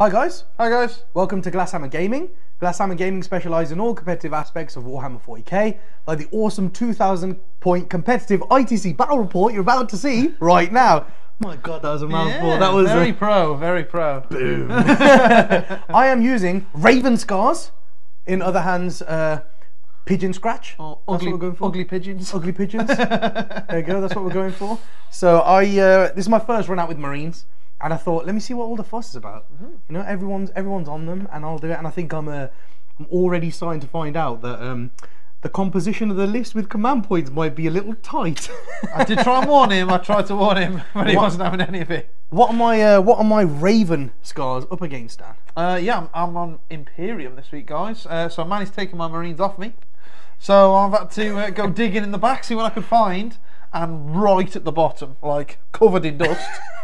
Hi guys, Hi guys. welcome to Glasshammer Gaming. Glasshammer Gaming specialises in all competitive aspects of Warhammer 40k, like the awesome 2,000 point competitive ITC battle report you're about to see right now. My god, that was a mouthful. that was very a- pro, very pro. Boom. I am using Raven Scars. In other hands, uh, Pigeon Scratch. Oh, That's ugly, what we're going for. ugly pigeons. Ugly pigeons. there you go. That's what we're going for. So I, uh, this is my first run out with Marines, and I thought, let me see what all the fuss is about. You know, everyone's everyone's on them, and I'll do it. And I think I'm, uh, I'm already starting to find out that um, the composition of the list with command points might be a little tight. I did try and warn him. I tried to warn him, but he What? wasn't having any of it. what are my uh, what are my Raven scars up against, Dan? Uh, yeah, I'm, I'm on Imperium this week, guys. Uh, so Mani's taking my Marines off me. So I've had to uh, go digging in the back, see what I could find, and right at the bottom, like covered in dust,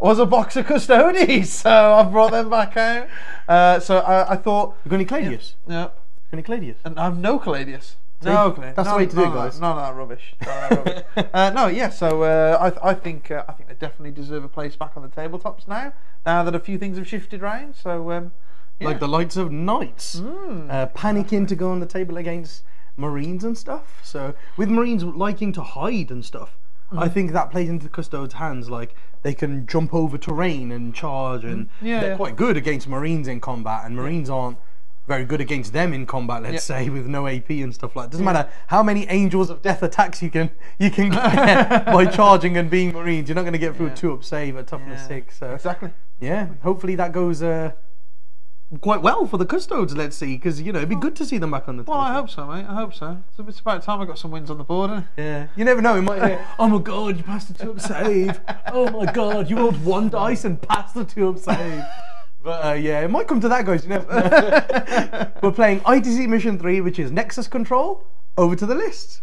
was a box of custodes, So I've brought them back out. Uh, so I, I thought, You got any Caladius? yeah, Any Caladius? and I have no Caladius. No? Caladius. That's the way to do it, guys. No, no, rubbish. No, no, rubbish. uh, no, yeah. So uh, I, th- I think uh, I think they definitely deserve a place back on the tabletops now. Now that a few things have shifted around. So um, yeah. Like the lights of Knights. Mm. uh, panicking to go on the table against Marines and stuff. So with Marines liking to hide and stuff, Mm. I think that plays into Custodes' hands. Like they can jump over terrain and charge, and Mm. Yeah, they're yeah. quite good against Marines in combat. And Marines aren't very good against them in combat. Let's Yeah. say with no AP and stuff like. Doesn't matter how many Angels of Death attacks you can you can get by charging and being Marines. You're not going to get through a two up save at toughness Yeah. six. So exactly. yeah, hopefully that goes. Uh, Quite well for the custodes, let's see, because you know it'd be good to see them back on the. Well, I hope so, mate. I hope so. It's, it's about time I got some wins on the board. Isn't? Yeah, you never know. It might. Hear, oh my god, you passed the two up save. Oh my god, you rolled one dice and passed the two up save. But uh, yeah, it might come to that, guys. You never know. We're playing ITC Mission Three, which is Nexus Control. Over to the list.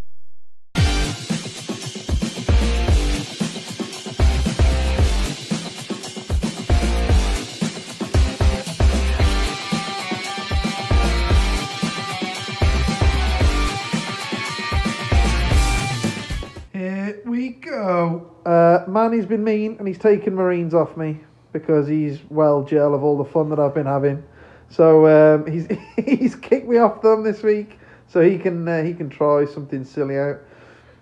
Go. Uh, Mani's been mean and he's taken Marines off me because he's well gel of all the fun that I've been having. So um, he's he's kicked me off them this week, so he can uh, he can try something silly out.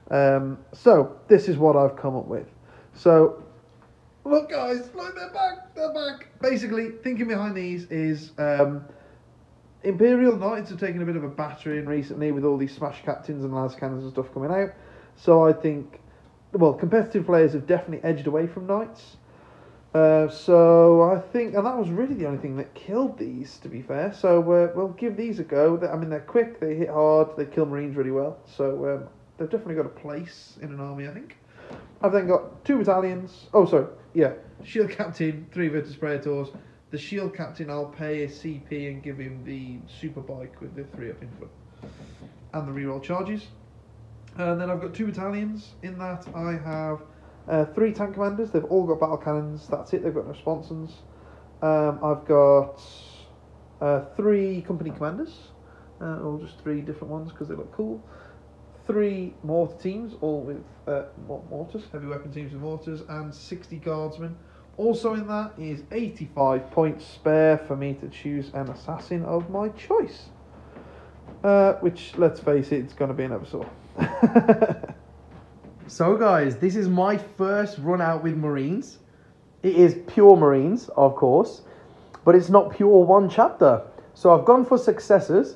Um, so this is what I've come up with. So look, guys, look, they're back, they're back. Basically, thinking behind these is um, Imperial Knights have taken a bit of a battering recently with all these smash captains and las cannons and stuff coming out. So I think, well, competitive players have definitely edged away from Knights. Uh, so I think, and that was really the only thing that killed these, to be fair. So uh, we'll give these a go. I mean, they're quick, they hit hard, they kill Marines really well. So um, they've definitely got a place in an army, I think. I've then got two battalions. Oh, sorry, yeah. Shield Captain, three Vertus Praetors. The Shield Captain, I'll pay a CP and give him the super bike with the three up invul and the reroll charges. And then I've got two battalions. In that, I have uh, three tank commanders. They've all got battle cannons. That's it. They've got no sponsons. Um, I've got uh, three company commanders, uh, or just three different ones because they look cool. Three mortar teams, all with uh, mortars, heavy weapon teams with mortars, and 60 guardsmen. Also in that is 85 points spare for me to choose an assassin of my choice. Uh, which, let's face it, it's going to be an Eversor. So, guys, this is my first run out with Marines. It is pure Marines, of course, but it's not pure one chapter. So, I've gone for successors,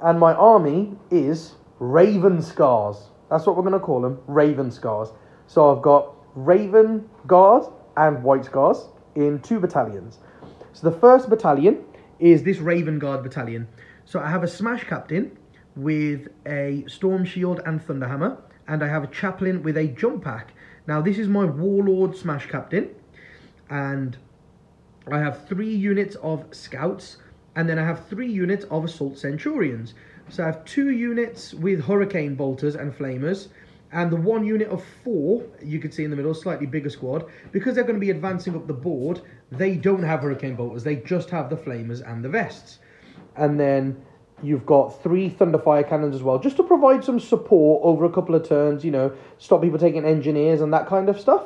and my army is Raven Scars. That's what we're going to call them Raven Scars. So, I've got Raven Guard and White Scars in two battalions. So, the first battalion is this Raven Guard battalion. So, I have a Smash Captain with a Storm Shield and Thunderhammer, and I have a Chaplain with a Jump Pack. Now, this is my Warlord Smash Captain, and I have three units of Scouts, and then I have three units of Assault Centurions. So I have two units with Hurricane Bolters and Flamers, and the one unit of four, you can see in the middle, slightly bigger squad. Because they're going to be advancing up the board, they don't have Hurricane Bolters, they just have the Flamers and the Vests. And then you've got three Thunderfire cannons as well, just to provide some support over a couple of turns, you know, stop people taking engineers and that kind of stuff.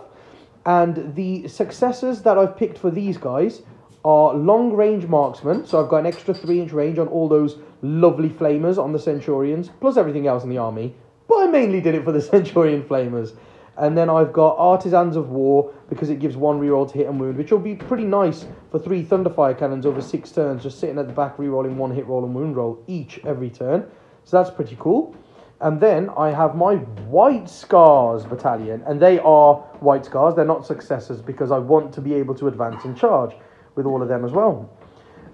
And the successors that I've picked for these guys are long range marksmen. So I've got an extra three inch range on all those lovely flamers on the Centurions, plus everything else in the army. But I mainly did it for the Centurion flamers. And then I've got Artisans of War because it gives one reroll to hit and wound, which will be pretty nice for three Thunderfire cannons over six turns, just sitting at the back rerolling one hit roll and wound roll each every turn. So that's pretty cool. And then I have my White Scars battalion, and they are White Scars. They're not successors because I want to be able to advance and charge with all of them as well.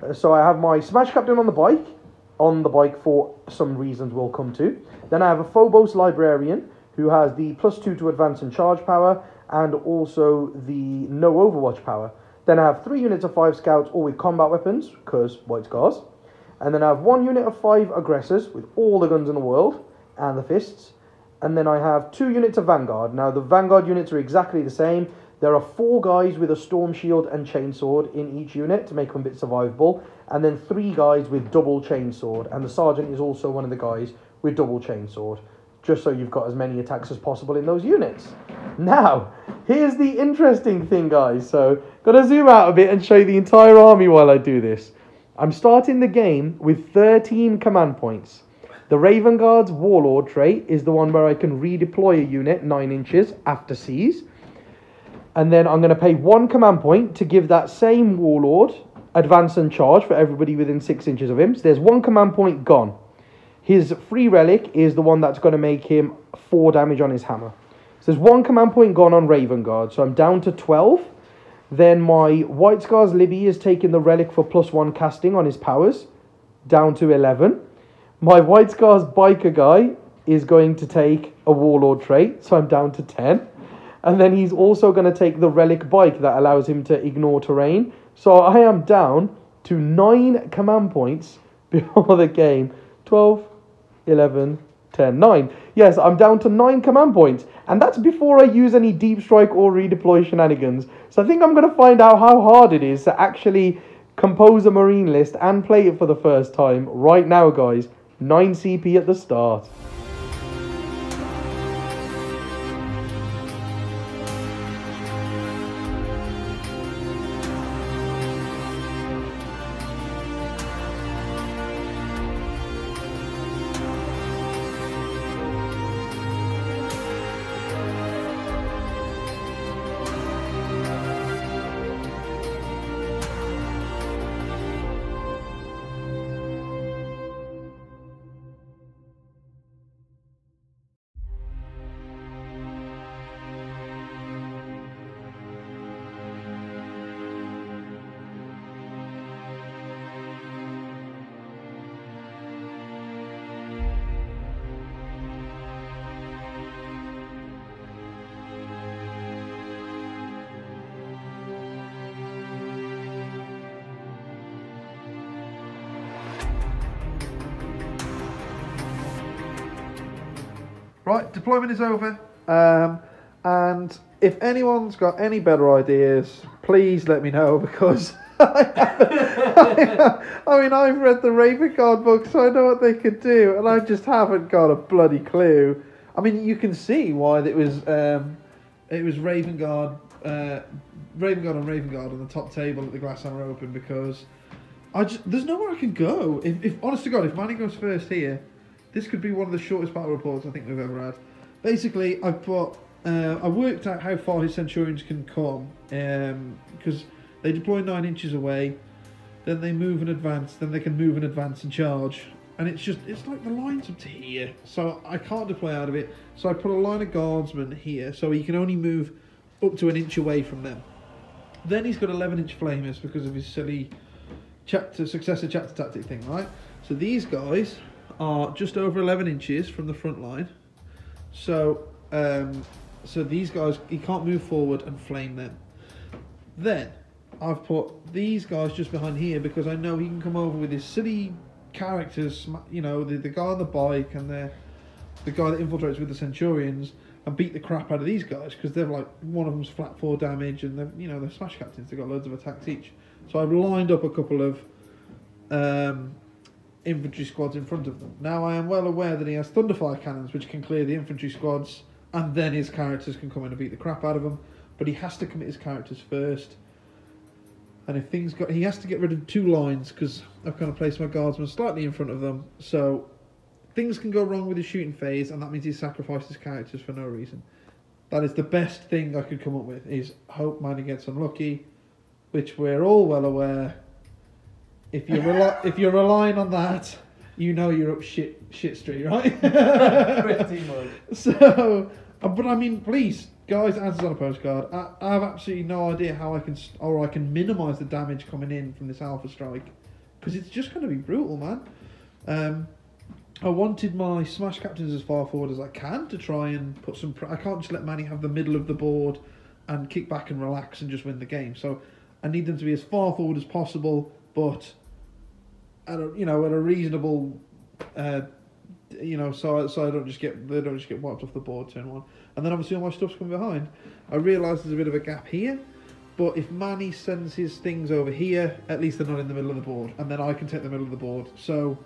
Uh, so I have my Smash Captain on the bike, on the bike for some reasons we'll come to. Then I have a Phobos Librarian who has the plus two to advance and charge power and also the no overwatch power. Then I have three units of five scouts, all with combat weapons, because White Scars. And then I have one unit of five aggressors with all the guns in the world and the fists. And then I have two units of Vanguard. Now, the Vanguard units are exactly the same. There are four guys with a Storm Shield and Chainsword in each unit to make them a bit survivable. And then three guys with double Chainsword. And the Sergeant is also one of the guys with double Chainsword. Just so you've got as many attacks as possible in those units. Now, here's the interesting thing, guys. So, gotta zoom out a bit and show you the entire army while I do this. I'm starting the game with 13 command points. The Raven Guard's Warlord trait is the one where I can redeploy a unit 9 inches after seize. And then I'm going to pay one command point to give that same Warlord advance and charge for everybody within 6 inches of him. So there's one command point gone. His free relic is the one that's going to make him 4 damage on his hammer. So there's one command point gone on Raven Guard. So I'm down to 12. Then my White Scars Libby is taking the relic for plus 1 casting on his powers. Down to 11. My White Scars Biker guy is going to take a Warlord trait. So I'm down to 10. And then he's also going to take the relic bike that allows him to ignore terrain. So I am down to nine command points before the game 12, 11, 10, 9. Yes, I'm down to nine command points. And that's before I use any deep strike or redeploy shenanigans. So I think I'm going to find out how hard it is to actually compose a marine list and play it for the first time right now, guys. 9 CP at the start. Deployment is over. Um, and if anyone's got any better ideas, please let me know because I, I mean I've read the Raven Guard book, so I know what they could do, and I just haven't got a bloody clue. I mean, you can see why it was um, it was Raven Guard, uh, Raven Guard and Raven Guard on the top table at the Glasshammer Open because I just there's nowhere I can go. If, if honest to God, if Mani goes first here, this could be one of the shortest battle reports I think we've ever had. Basically, I put uh, I worked out how far his Centurions can come because they deploy nine inches away, then they move and advance, then they can move and advance and charge, and it's just it's like the lines up to here, so I can't deploy out of it. So I put a line of guardsmen here, so he can only move up to an inch away from them. Then he's got 11 inch flamers because of his silly chapter successor chapter tactic thing, right? So these guys are just over 11 inches from the front line. So, um, so these guys, he can't move forward and flame them. Then I've put these guys just behind here because I know he can come over with his silly characters, you know, the, the guy on the bike and the the guy that infiltrates with the Centurions and beat the crap out of these guys because they're like one of them's flat four damage and they're you know they're smash captains. They've got loads of attacks each. So I've lined up a couple of um, infantry squads in front of them. Now I am well aware that he has thunderfire cannons which can clear the infantry squads and then his characters can come in and beat the crap out of them. But he has to commit his characters first. And if things got, he has to get rid of two lines because I've kind of placed my guardsmen slightly in front of them. So things can go wrong with his shooting phase, and that means he sacrifices characters for no reason. That is the best thing I could come up with. Is hope Mani gets unlucky, which we're all well aware. If you're if you're relying on that, you know you're up shit shit street, right? Pretty much. So, uh, but I mean, please, guys, answers on a postcard. I, I have absolutely no idea how I can, s- or I can minimise the damage coming in from this Alpha Strike, because it's just going to be brutal, man. Um, I wanted my Smash Captains as far forward as I can to try and put some. Pr- I can't just let Mani have the middle of the board and kick back and relax and just win the game. So, I need them to be as far forward as possible, but at a you know at a reasonable. Uh, you know, so so I don't just get they don't just get wiped off the board turn one, and then obviously all my stuff's coming behind. I realise there's a bit of a gap here, but if Mani sends his things over here, at least they're not in the middle of the board, and then I can take the middle of the board. So,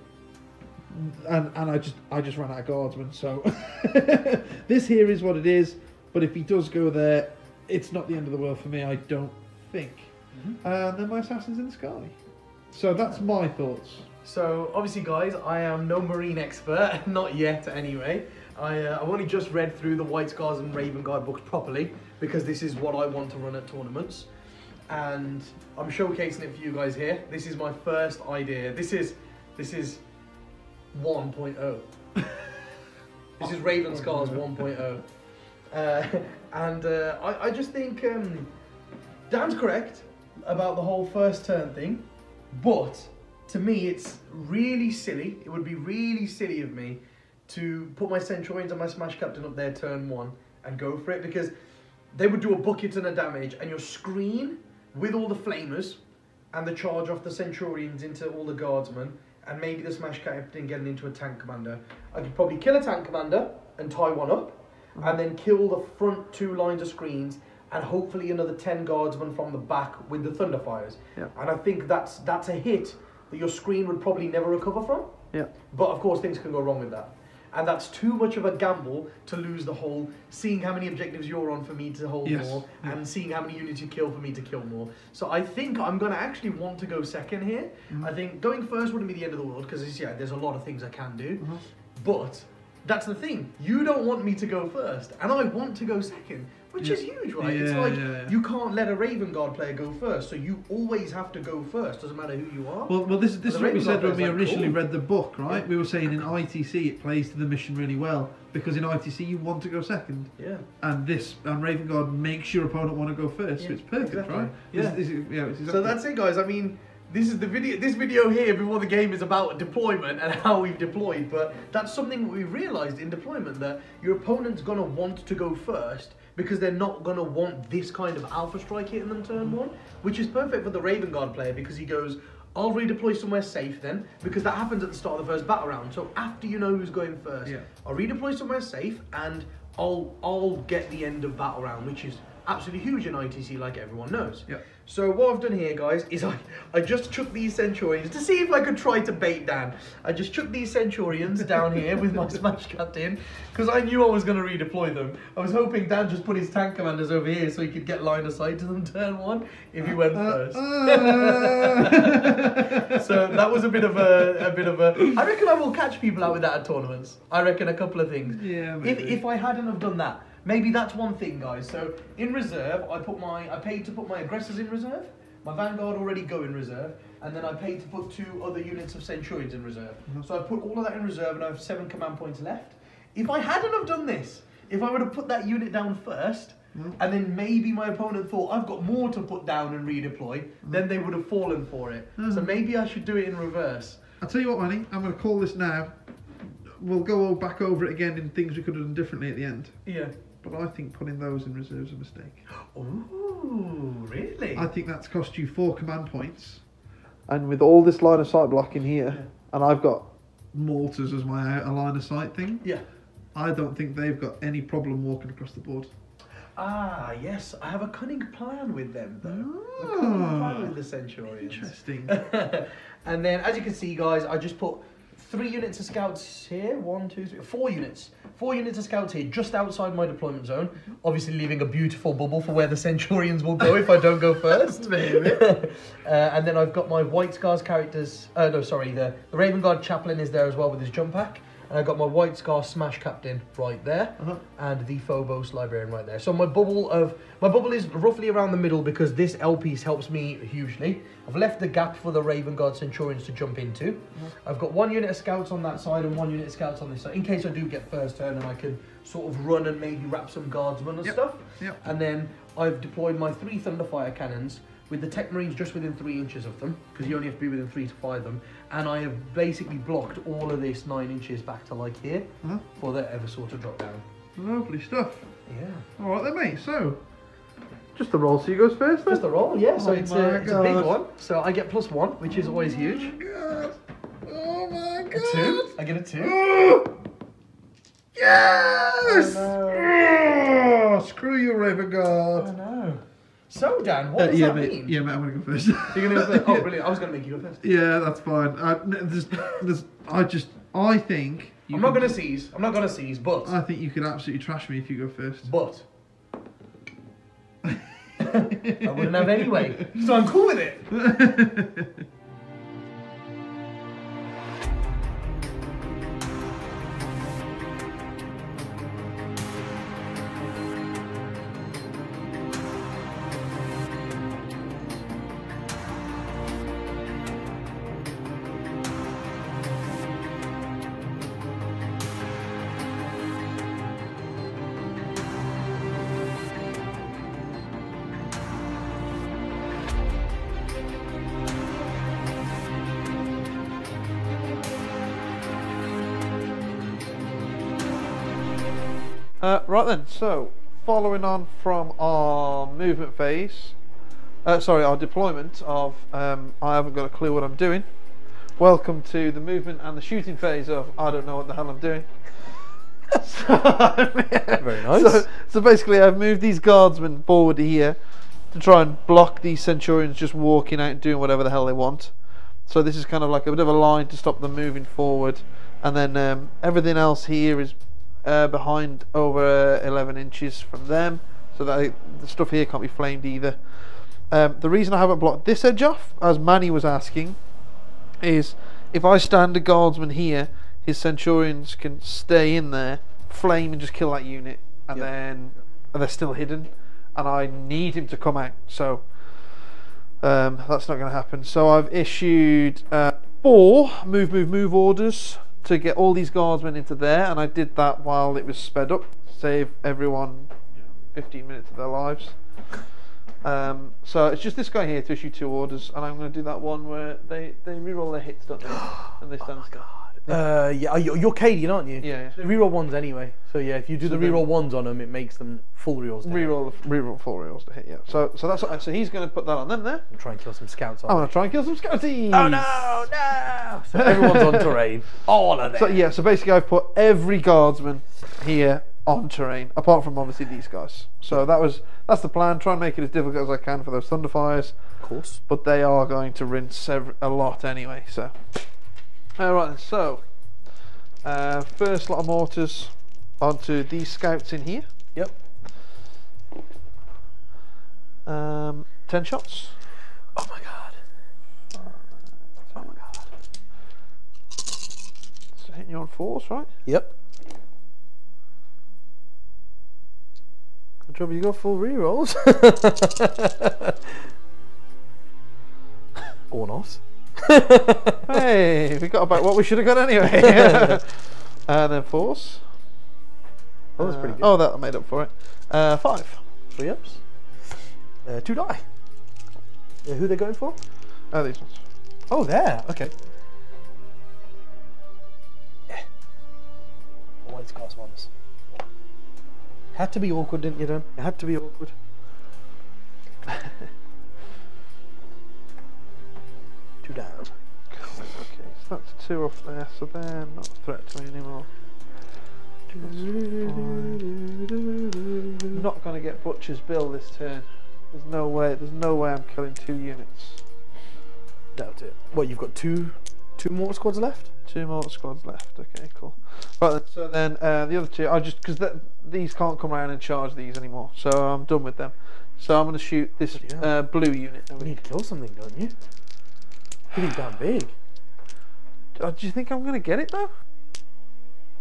and and I just I just ran out of guardsmen, so this here is what it is. But if he does go there, it's not the end of the world for me. I don't think. And then my assassin's in the sky. So that's my thoughts. So obviously, guys, I am no marine expert, not yet anyway. I, uh, I've only just read through the White Scars and Raven Guard books properly because this is what I want to run at tournaments, and I'm showcasing it for you guys here. This is my first idea. This is this is 1.0. this is Raven Scars 1.0, uh, and uh, I, I just think um, Dan's correct about the whole first turn thing, but to me, it's really silly. It would be really silly of me to put my Centurions and my Smash Captain up there turn one and go for it because they would do a bucket and a damage, and your screen with all the flamers and the charge off the Centurions into all the guardsmen, and maybe the Smash Captain getting into a tank commander. I could probably kill a tank commander and tie one up, and then kill the front two lines of screens, and hopefully another 10 guardsmen from the back with the Thunderfires. Yeah. And I think that's that's a hit that your screen would probably never recover from. Yeah. But of course, things can go wrong with that. And that's too much of a gamble to lose the whole seeing how many objectives you're on for me to hold Yes. more Yeah. and seeing how many units you kill for me to kill more. So I think I'm going to actually want to go second here. Mm-hmm. I think going first wouldn't be the end of the world because yeah, there's a lot of things I can do. Mm-hmm. But that's the thing. You don't want me to go first, and I want to go second, which Yeah. is huge, right? it's like yeah, yeah. you can't let a Raven Guard player go first, so you always have to go first. Doesn't matter who you are. Well, well, this, this is what we said when we like, originally cool. read the book, right? Yeah. We were saying in ITC it plays to the mission really well because in ITC you want to go second, yeah. and this and Raven Guard makes your opponent want to go first. so it's perfect, exactly. right? Yeah. This, this is, yeah it's So that's it, guys. I mean, this is the video. This video here before the game is about deployment and how we've deployed. But that's something we realised in deployment that your opponent's gonna want to go first because they're not gonna want this kind of alpha strike hitting them turn one, which is perfect for the Raven Guard player because he goes. I'll redeploy somewhere safe then, because that happens at the start of the first battle round. So after you know who's going first, Yeah. I'll redeploy somewhere safe and I'll I'll get the end of battle round, which is absolutely huge in ITC, like everyone knows. Yep. So what I've done here, guys, is I, I just chucked these Centurions to see if I could try to bait Dan. I just chucked these Centurions down here with my Smash Captain, because I knew I was going to redeploy them. I was hoping Dan just put his tank commanders over here so he could get line of sight to them turn one if he went first. uh, so that was a bit of a, a bit of a. I reckon I will catch people out with that at tournaments. I reckon a couple of things. Yeah, If, if I hadn't have done that, maybe that's one thing, guys. So in reserve, I put my I paid to put my aggressors in reserve. My vanguard already go in reserve, and then I paid to put two other units of centurions in reserve. Mm-hmm. So I put all of that in reserve, and I have seven command points left. If I hadn't have done this, if I would have put that unit down first. Mm-hmm. And then maybe my opponent thought I've got more to put down and redeploy, mm-hmm. then they would have fallen for it. So maybe I should do it in reverse. I'll tell you what, Mani. I'm going to call this now. We'll go back over it again in things we could have done differently at the end. Yeah. But I think putting those in reserve is a mistake. Ooh, really? I think that's cost you four command points. And with all this line of sight blocking here, Yeah. and I've got mortars as my a line of sight thing, yeah. I don't think they've got any problem walking across the board. Ah, yes. I have a cunning plan with them, though. A Ah, cunning plan with the Centurions. Interesting. and then, as you can see, guys, I just put three units of scouts here. One, two, three, four units. Four units of scouts here, just outside my deployment zone. Obviously, leaving a beautiful bubble for where the Centurions will go if I don't go first. uh, and then I've got my White Scars characters. Uh, no, sorry, the, the Raven Guard chaplain is there as well with his jump pack. And I've got my White Scar Smash Captain right there, Uh-huh. and the Phobos Librarian right there. So my bubble of my bubble is roughly around the middle because this L piece helps me hugely. I've left the gap for the Raven Guard Centurions to jump into. I've got one unit of scouts on that side and one unit of scouts on this side, in case I do get first turn and I can sort of run and maybe wrap some guardsmen and Yep, stuff. yep. And then I've deployed my three Thunderfire cannons with the Tech Marines just within three inches of them, because you only have to be within three to five them. And I have basically blocked all of this nine inches back to like here Uh-huh. for the ever sort of drop down. Lovely stuff. Yeah. All right then, mate. So, just the roll. So you goes first then. Just the roll, yeah. So Oh it's, a, it's a big one. So I get plus one, which is always huge. God. Oh my god. A two. I get a two. Oh, yes! Oh, Oh, screw you, Raven I Guard. know. So Dan, what Uh, does yeah, that mate. mean? Yeah, mate. I'm gonna go first. You're gonna go first. Oh, brilliant! I was gonna make you go first. Yeah, that's fine. Uh, there's, there's, I just, I think. You I'm not gonna seize. I'm not gonna seize, but I think you could absolutely trash me if you go first. but I wouldn't have anyway. So I'm cool with it. Uh, right then, so following on from our movement phase, uh, sorry, our deployment of um, I haven't got a clue what I'm doing. Welcome to the movement and the shooting phase of I don't know what the hell I'm doing. Very nice. So, so basically, I've moved these guardsmen forward here to try and block these centurions just walking out and doing whatever the hell they want. So this is kind of like a bit of a line to stop them moving forward, and then um, everything else here is uh, behind over uh, 11 inches from them, so that I- the stuff here can't be flamed either. Um, the reason I haven't blocked this edge off, as Mani was asking, is if I stand a guardsman here, his centurions can stay in there, flame and just kill that unit, and Yep. then and they're still hidden, and I need him to come out. So um, that's not going to happen. So I've issued uh, four move, move, move orders to get all these guardsmen into there, and I did that while it was sped up, save everyone 15 minutes of their lives. Um, so it's just this guy here to issue two orders, and I'm going to do that one where they they reroll their hits, don't they? And they stand still. Uh, yeah, you're, you're Cadian, aren't you? Yeah, yeah. They reroll ones anyway. So yeah, if you do So the reroll ones on them, it makes them full to hit. Reroll, reroll four rerolls to hit. Yeah. So so that's what, so he's going to put that on them there. And try and kill some scouts. I'm going to try and kill some scouties. Oh no, no! So everyone's on terrain. All of them. So yeah, so basically I've put every guardsman here on terrain, apart from obviously these guys. So that was that's the plan. Try and make it as difficult as I can for those thunderfires, of course. but they are going to rinse a lot anyway. So all right, so uh, first lot of mortars onto these scouts in here. Yep. Um, ten shots. Oh my god. Oh my god. So hitting you on fours, right? Yep. Good job you got full rerolls. or not. hey, we got about what we should have got anyway. and then force. Oh, that's pretty Uh, good. Oh, that made up for it. Uh, five. Three ups. Uh, two die. Uh, who they're going for? Oh, these ones. Oh, there. Okay. Yeah. White Scars ones. Had to be awkward, didn't you, Dan? It had to be awkward. Two down. Okay, so that's two off there, so they're not a threat to me anymore. Not going to get Butcher's Bill this turn. There's no way. There's no way I'm killing two units. Doubt it. What, you've got two Two more squads left. Two more squads left. Okay, cool. Right then. So then uh, the other two, I just because these can't come around and charge these anymore, so I'm done with them. So I'm going to shoot this uh, blue unit. You need to kill something, don't you? Pretty damn big. Uh, do you think I'm going to get it though?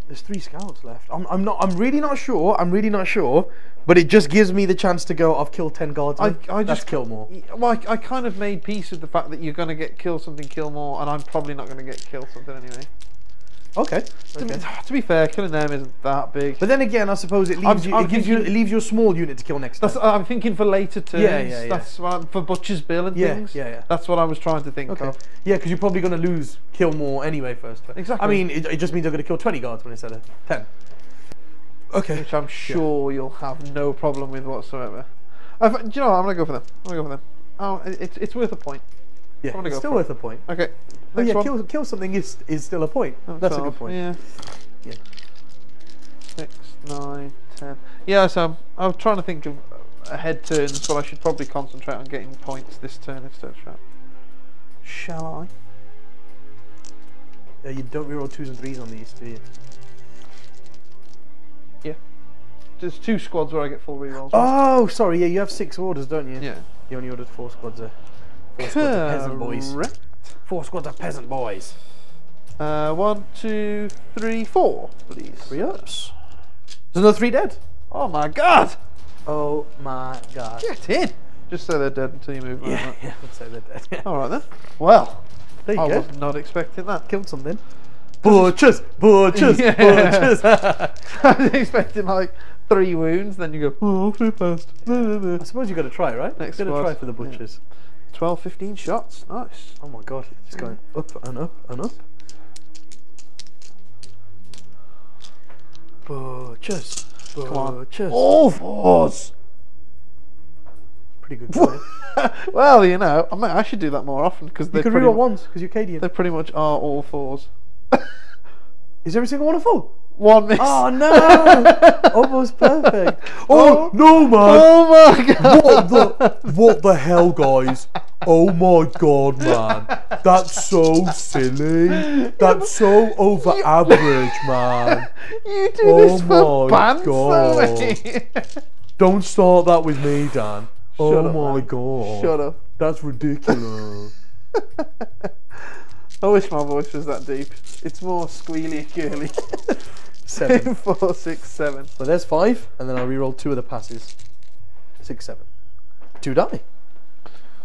There's three scouts left. I'm, I'm not. I'm really not sure. I'm really not sure. But it just gives me the chance to go. I've killed ten guards. I, I That's just kill more. Well, I, I kind of made peace with the fact that you're going to get kill something, kill more, and I'm probably not going to get kill something anyway. Okay. To, be, okay. to be fair, killing them isn't that big. But then again, I suppose it I'm- leaves you. I'm it gives you. It leaves you a small unit to kill next That's, time. I'm thinking for later turns. Yeah, yeah, yeah. That's what I'm, for Butcher's Bill and Yeah, things. yeah, yeah. That's what I was trying to think Okay. of. Yeah, because you're probably going to lose kill more anyway first. turn. Exactly. I mean, it, it just means you're going to kill 20 guardsmen instead of 10. Okay. Which I'm sure you'll have no problem with whatsoever. I, do you know what? I'm going to go for them. I'm going to go for them. Oh, it- it's, it's worth a point. Yeah, I'm it's go still worth a point. Okay. Oh Next yeah, one. kill, kill something is is still a point. Oh, That's a good point. Yeah. Yeah. Six, nine, ten. Yeah, so I'm, I'm trying to think of ahead turns, but I should probably concentrate on getting points this turn instead. Shall, shall I? Yeah, you don't reroll twos and threes on these, do you? Yeah. There's two squads where I get full rerolls. Oh, sorry. Yeah, you have six orders, don't you? Yeah. You only ordered four squads there. Four squads of peasant boys. Four squads of peasant boys. Uh, one, two, three, four, please. Three ups. There's another three dead. Oh my god! Oh my god. Get in! Just say they're dead until you move on. Yeah, yeah. Let's say they're dead. Alright then. Well, There you I go. was not expecting that. Killed something. Butchers, butchers, Yeah. butchers. I was expecting like three wounds, then you go, oh, three past. I suppose you've got to try, right? Next you got to try for the Yeah. Butchers. 12, 15 shots. Nice. Oh my god, it's going up and up and up. Butchers, butchers. All fours! Pretty good. guy. well, you know, I, mean, I should do that more often because they you could pretty, reroll ones because you're Cadian. they pretty much are all fours. Is every single one a full? One miss. Oh no! Almost perfect. Oh, Oh. no, man! Oh my god! What the what the hell, guys? Oh my god, man! That's so silly. That's so over average, man. You do Oh this for my God. Don't start that with me, Dan. Oh Shut up, my man. god. Shut up. That's ridiculous. I wish my voice was that deep. It's more squealy girly. Seven. Four, six, seven. So there's five, and then I'll reroll two of the passes. Six, seven. Two die.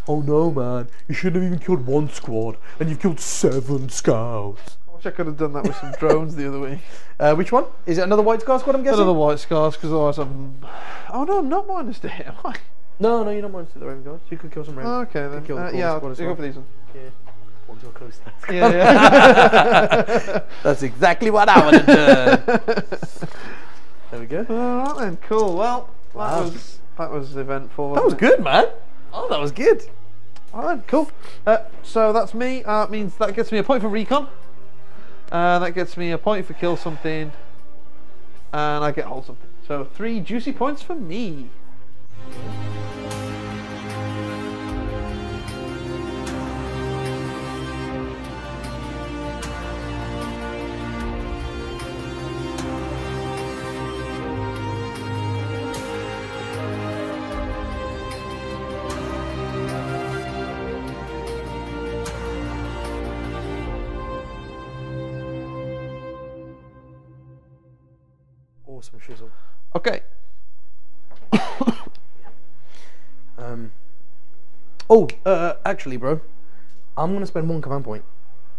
Oh no, man. You shouldn't have even killed one squad, and you've killed seven scouts. I wish I could have done that with some drones the other week. Uh, which one? Is it another White Scar squad, I'm guessing? Another white scars, because otherwise I'm. Oh no, I'm not minus to hit, am I? No, no, you don't mind to the Raven Guards. You could kill some Raven. Oh, okay then. kill the Uh, Golden yeah, I'll, Squad I'll go for these ones. Yeah. One's so close to that. Yeah, yeah. That's exactly what I would to done. there we go. Alright then, cool. Well, that Wow. was that was eventful. That was it? good, man. Oh, that was good. Alright, cool. Uh, so that's me. Uh, means that gets me a point for recon. Uh, that gets me a point for kill something. And I get hold something. So three juicy points for me. Okay. Um. Oh, uh, actually, bro, I'm gonna spend one command point,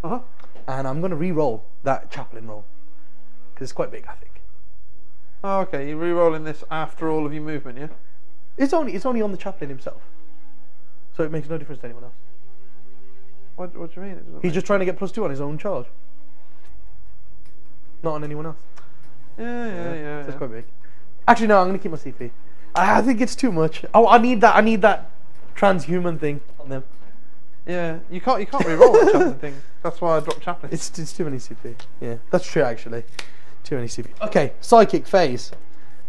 Uh huh. and I'm gonna re-roll that chaplain roll because it's quite big, I think. Oh, okay, you're re-rolling this after all of your movement, yeah? It's only it's only on the chaplain himself, so it makes no difference to anyone else. What, what do you mean? He's make- just trying to get plus two on his own charge, not on anyone else. Yeah, yeah, yeah. so yeah. it's quite big. Actually, no, I'm gonna keep my CP. I, I think it's too much. Oh, I need that. I need that transhuman thing on them. Yeah, you can't you can't re-roll the chaplain thing. That's why I dropped chaplain. It's it's too many CP. Yeah, that's true actually. Too many CP. Okay, psychic phase.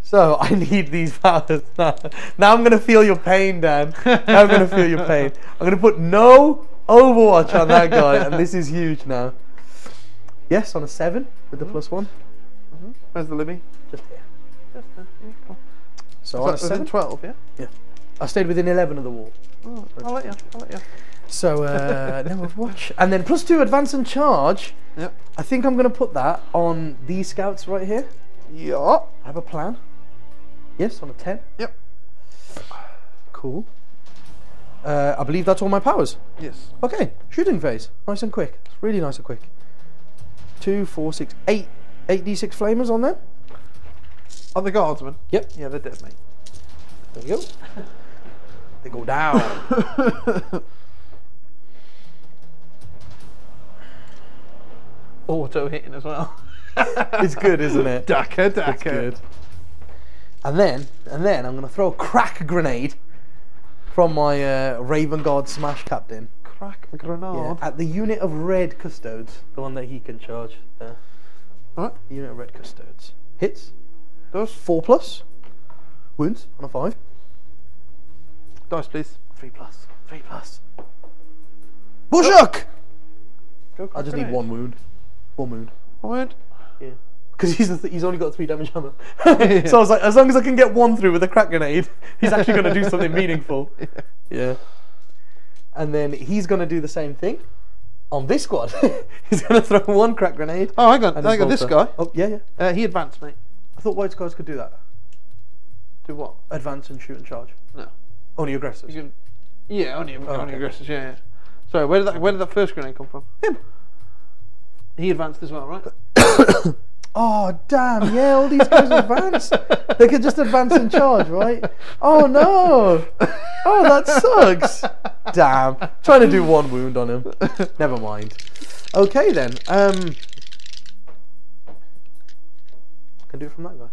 So I need these powers now. Now I'm gonna feel your pain, Dan. Now I'm gonna feel your pain. I'm gonna put no Overwatch on that guy, and this is huge now. Yes, on a seven with the mm-hmm. plus one, mm-hmm. Where's the Libby? just here. Just. So So on a within seven, 12, yeah? yeah. I stayed within eleven of the wall. Oh, I'll let you. I'll let you. So uh, then we'll watch, and then plus two advance and charge. Yep. I think I'm gonna put that on these scouts right here. Yeah. I have a plan. Yes, on a ten. Yep. Cool. Uh, I believe that's all my powers. Yes. Okay, shooting phase. Nice and quick. It's really nice and quick. Two, four, six, eight. Eight D6 flamers on there. Are the guardsmen? Yep. Yeah, they're dead, mate. There you go. they go down. Auto hitting as well. it's good, isn't it? Daka, daka. It's good. And then, and then I'm gonna throw a crack grenade from my uh, Raven Guard Smash Captain. Crack a Yeah, grenade. at the unit of red custodes, the one that he can charge. There. Right. Unit of red custodes. Hits. Does. Four plus. Wounds on a five. Dice, please. Three plus. Three plus. Bushuk! Go I just need one wound. One wound. One Wound. Yeah. Because he's th- he's only got three damage hammer. so I was like, as long as I can get one through with a crack grenade, he's actually going to do something meaningful. Yeah. And then he's going to do the same thing on this squad. he's going to throw one crack grenade. Oh, hang on. Hang on. This guy. Oh yeah, yeah. Uh, he advanced, mate. I thought white guys could do that. Do what? Advance and shoot and charge. No. Only aggressors. You can. Yeah, only only okay. aggressors. Yeah, yeah. Sorry, where did that where did that first grenade come from? Him. He advanced as well, right? Oh damn! Yeah, all these guys advance. they could just advance and charge, right? Oh no! Oh, that sucks. Damn. Trying to do one wound on him. Never mind. Okay then. Um, can do it from that guy.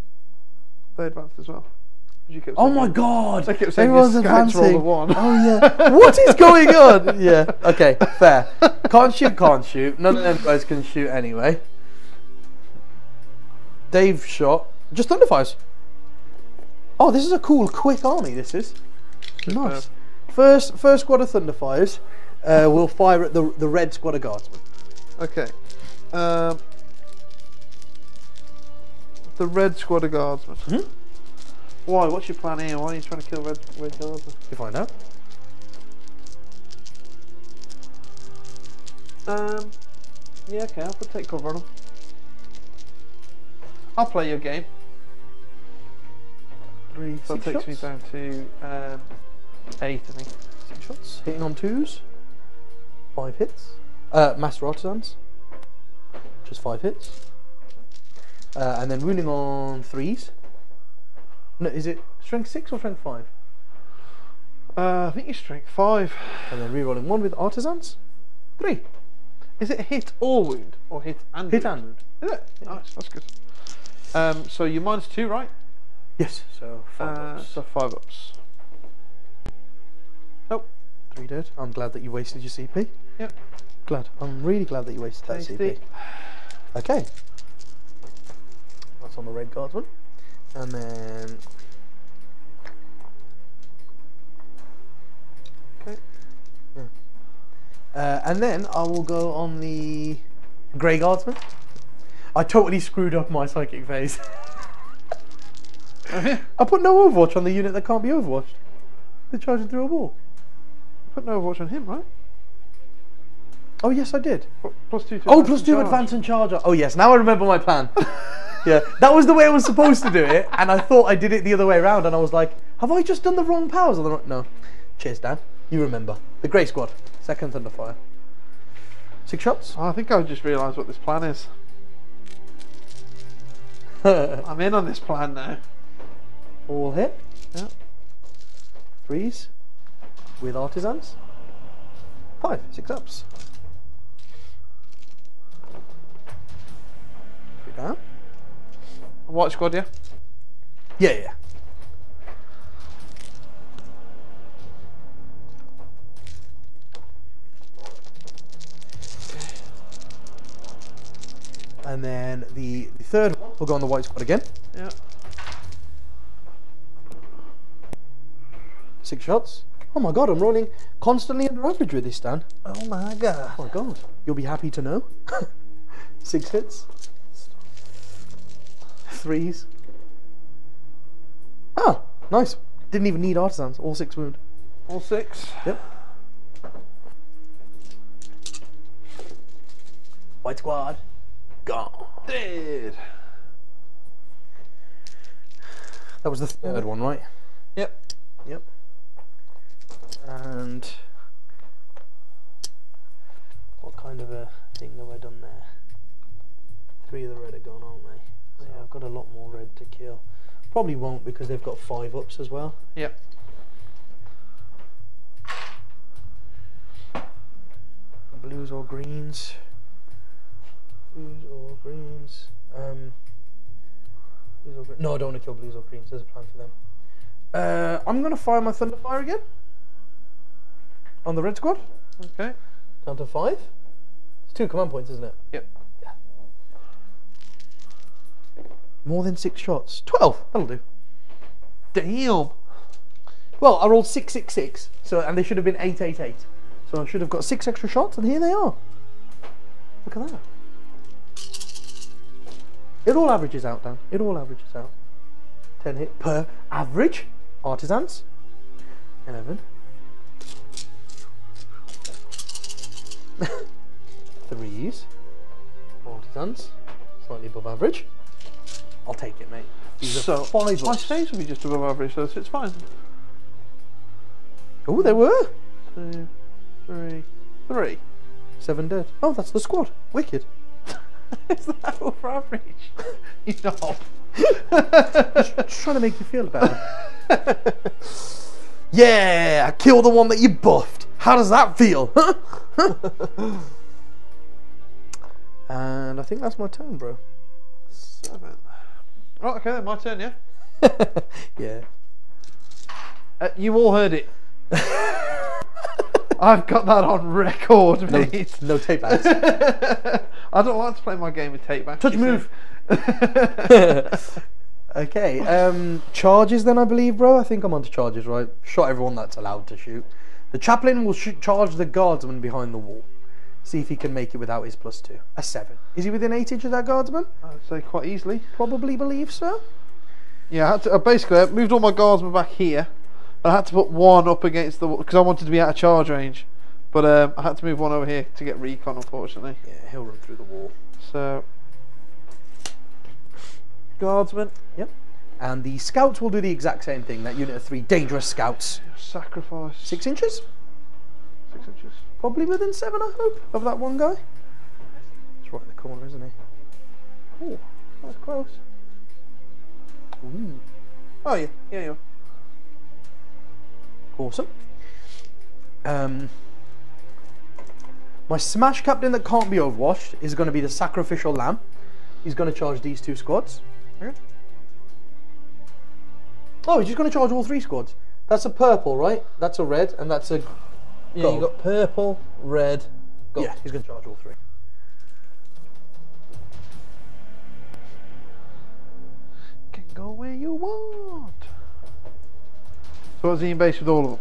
They advanced as well. Oh my god! They kept saying Everyone's advancing. one. Oh yeah. What is going on? Yeah. Okay. Fair. Can't shoot. Can't shoot. None of them guys can shoot anyway. Dave shot. Just thunderfires. Oh, this is a cool, quick army. This is nice. First, first squad of thunderfires uh, will fire at the the red squad of guardsmen. Okay. Um, the red squad of guardsmen. Mhm. Why? What's your plan here? Why are you trying to kill red red guardsmen? You find out. Um. Yeah. Okay. I'll take cover on them. I'll play your game. Three, So that takes me down to um, eight, I think. Six shots. Hitting on twos. Five hits. Uh, Master Artisans. Just five hits. Uh, and then wounding on threes. No, is it strength six or strength five? Uh, I think you're strength five. And then rerolling one with Artisans. Three. Is it hit or wound or hit and Hit wound? and wound. Is it? Nice. That's good. Um, so you're minus two, right? Yes. So five Uh, ups. so five ups. Nope. Three dead. I'm glad that you wasted your CP. Yep. Glad. I'm really glad that you wasted that Tasty. CP. Okay. That's on the red guardsman. And then Okay. Uh, and then I will go on the Grey Guardsman. I totally screwed up my psychic phase. I put no Overwatch on the unit that can't be Overwatched. They're charging through a wall. I put no Overwatch on him, right? Oh yes, I did. Plus Two. To Oh, plus two charge. advance and charger. Oh yes, now I remember my plan. yeah, that was the way I was supposed to do it, and I thought I did it the other way around, and I was like, have I just done the wrong powers? On the wrong... No. Cheers, Dan. You remember the Grey Squad, second Thunderfire. Six shots. Oh, I think I've just realised what this plan is. I'm in on this plan now. All hit. Yeah. Threes with artisans. Five, six ups. Three down. White squad, yeah. Yeah, yeah. And then the, the third one will go on the white squad again. Yeah. Six shots. Oh my god, I'm rolling constantly under average with this, Dan. Oh my god. Oh my god. You'll be happy to know. Six hits. Threes. Ah, nice. Didn't even need artisans. All six wound. All six. Yep. White squad. Gone. Dead. That was the third one, right? Yep. Yep. And what kind of a thing have I done there? Three of the red are gone, aren't they? So yeah, I've got a lot more red to kill. Probably won't because they've got five ups as well. Yep. Blues or greens. Blues or greens. Um, blues or gre- no, I don't want to kill blues or greens. There's a plan for them. Uh, I'm going to fire my Thunderfire again. On the red squad. Okay. Down to five. It's two command points, isn't it? Yep. Yeah. More than six shots. Twelve. That'll do. Damn. Well, I rolled six, six, six. So, and they should have been eight, eight, eight. So I should have got six extra shots, and here they are. Look at that. It all averages out, Dan. It all averages out. Ten hit per average. Artisans. Eleven. Threes. Artisans. Slightly above average. I'll take it, mate. These So five my saves will be just above average, so it's fine. Oh, they were. Two, three, three. Seven dead. Oh, that's the squad. Wicked. Is that over average? you know. Just trying to make you feel better. yeah, I killed the one that you buffed. How does that feel? and I think that's my turn, bro. Seven. Right, okay, then my turn, yeah? yeah. Uh, you all heard it. I've got that on record, No, mate. no tape outs. I don't like to play my game with tape back. Touch move. okay. Um, charges then, I believe, bro. I think I'm onto charges, right? Shot everyone that's allowed to shoot. The chaplain will shoot, charge the guardsman behind the wall. See if he can make it without his plus two. A seven. Is he within eight inches of that guardsman? I'd say quite easily. Probably believe so. Yeah, I had to, uh, basically, I moved all my guardsmen back here. but I had to put one up against the wall because I wanted to be out of charge range. But um, I had to move one over here to get recon, unfortunately. Yeah, he'll run through the wall. So, guardsmen, Yep. And the scouts will do the exact same thing. That unit of three dangerous scouts. sacrifice Six inches? six inches. Probably within seven, I hope, of that one guy. It's right in the corner, isn't he? Oh, that's close. Ooh. Oh yeah, yeah, yeah. Awesome. Um, my smash captain that can't be overwatched is going to be the sacrificial lamb. He's going to charge these two squads. Okay. Oh, he's just going to charge all three squads. That's a purple, right? That's a red, and that's a Yeah, Gold. you got purple, red, gold. yeah. He's going to charge all three. Can go where you want. So is he in base with all of them?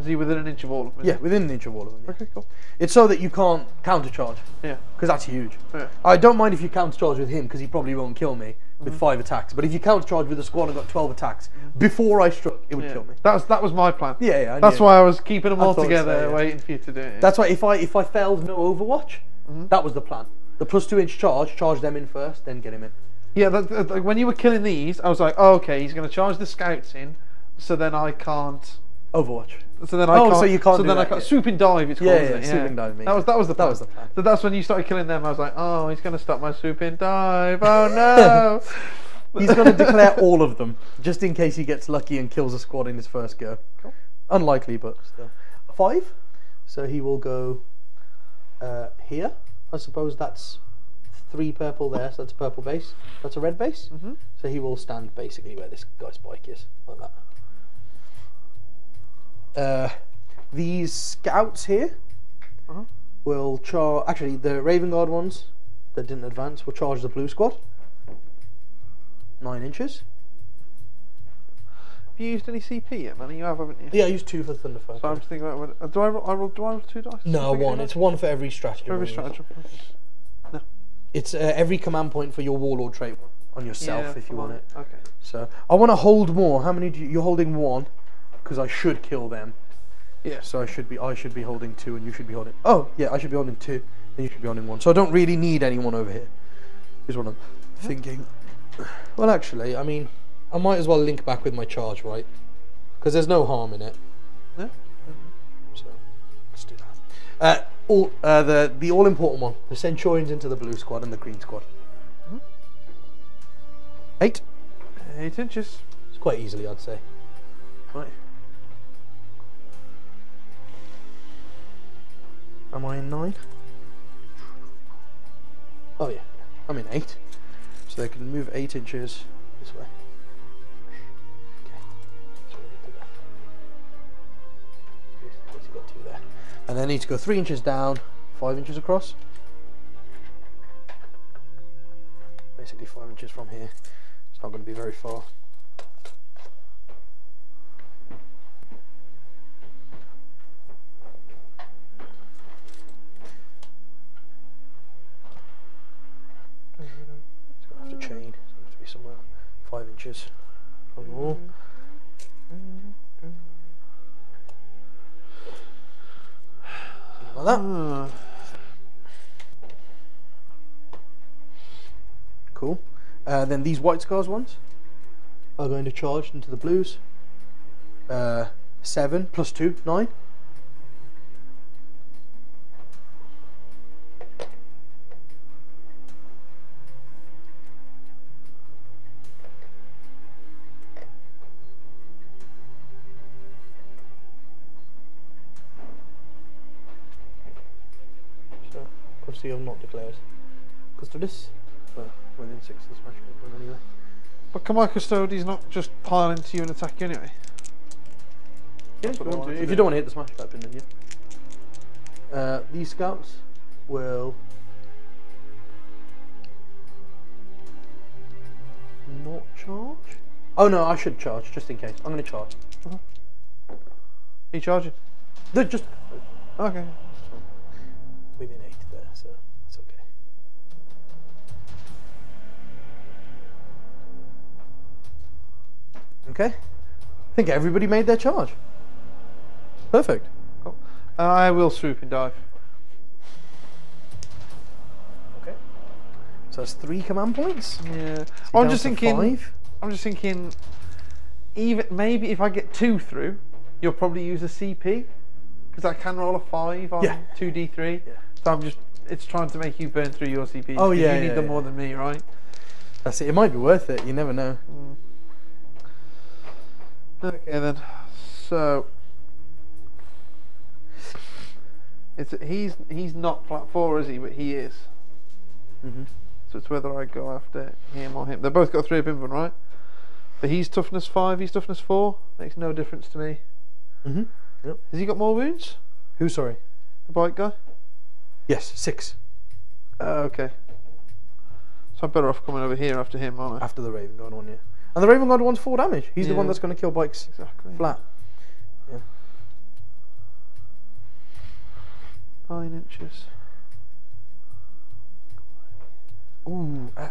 Is he within an inch of all of them? Yeah, within an inch of all of them. yeah. Okay, cool. It's so that you can't countercharge, Yeah. because that's huge. Yeah. I don't mind if you countercharge with him, because he probably won't kill me. With five attacks. But if you countercharge with a squad and got 12 attacks, before I struck, it would yeah. kill me. That was that was my plan. Yeah, yeah. I That's knew. why I was keeping them I all thought so, together, yeah. waiting for you to do it. That's why if I if I failed no Overwatch, Mm-hmm. that was the plan. The plus two inch charge, charge them in first, then get him in. Yeah, that, that- like, when you were killing these, I was like, oh, okay, he's going to charge the scouts in, so then I can't. Overwatch. So then I Oh, can't. so you can't So do then I that, can't. yeah. Swoop and dive. It's called. Yeah, yeah, it? swoop and dive, mate. That was that was the That was the plan. So that's when you started killing them. I was like, oh, he's going to stop my swoop and dive. Oh no. He's to declare all of them, just in case he gets lucky and kills a squad in his first go. Cool. Unlikely, but still. Five. So he will go uh, here. I suppose that's three purple there, so that's a purple base. That's a red base. Mhm. So he will stand basically where this guy's bike is, like that. Uh, these scouts here Uh-huh. will charge. Actually, the Raven Guard ones that didn't advance will charge the blue squad. Nine inches. Have you used any CP yet, man? You have, haven't you? Yeah, I used two for Thunderfire. So I'm just thinking about when, uh, do I roll, I roll do I roll two dice? no, one. It's one for every strategy. for every roll. stratagem. It's uh, every command point for your warlord trait on yourself Yeah, if you want fine. it. Okay. So I want to hold more. How many? Do you, you're holding one, because I should kill them. Yeah. So I should be I should be holding two, and you should be holding. Oh yeah, I should be holding two, and you should be holding one. So I don't really need anyone over here. Is what I'm thinking. Well, actually, I mean, I might as well link back with my charge, right? Because there's no harm in it. Yeah. So let's do that. Uh, all uh, the the all important one: the Centurions into the blue squad and the green squad. Mhm. Eight. Eight inches. It's quite easily, I'd say. Am I in nine? Oh yeah, I'm in eight. So they can move eight inches this way. Okay. And then need to go three inches down, five inches across. Basically five inches from here. It's not going to be very far. From the wall. Like that. Cool. Uh, then these white scars ones are going to charge into the blues. Uh, seven plus two, nine. Declared Custodes, but within six of the smash code anyway. But can my custodes not just pile into you and attack you anyway? Yeah, if you, what I want to. to if do. you don't want to hit the smash weapon, then yeah. Uh, these scouts will not charge. Oh no, I should charge just in case. I'm going to charge. Are you charging? They're just Okay. Okay. I think everybody made their charge. Perfect. Cool. I will swoop and dive. Okay. So that's three command points. Yeah. So I'm just thinking. Five. I'm just thinking. Even maybe if I get two through, you'll probably use a CP because I can roll a five on Yeah. two D three. Yeah. So I'm just. It's trying to make you burn through your CP. Oh yeah, You need yeah, them yeah. more than me, right? That's it. It might be worth it. You never know. Mm. Okay then. So. It's he's he's not flat four, is he? But he is. Mm-hmm. So it's whether I go after him or him. They both got three of invul, right? But he's toughness five, he's toughness four. Makes no difference to me. Mm-hmm. Yep. Has he got more wounds? Who? Sorry. The bike guy? Yes, six Oh, okay. So I'm better off coming over here after him, aren't I? after the Raven going on, Yeah. And the Raven Guard one's four damage. He's the one that's going to kill bikes Exactly. flat. Nine inches. Ooh. Uh,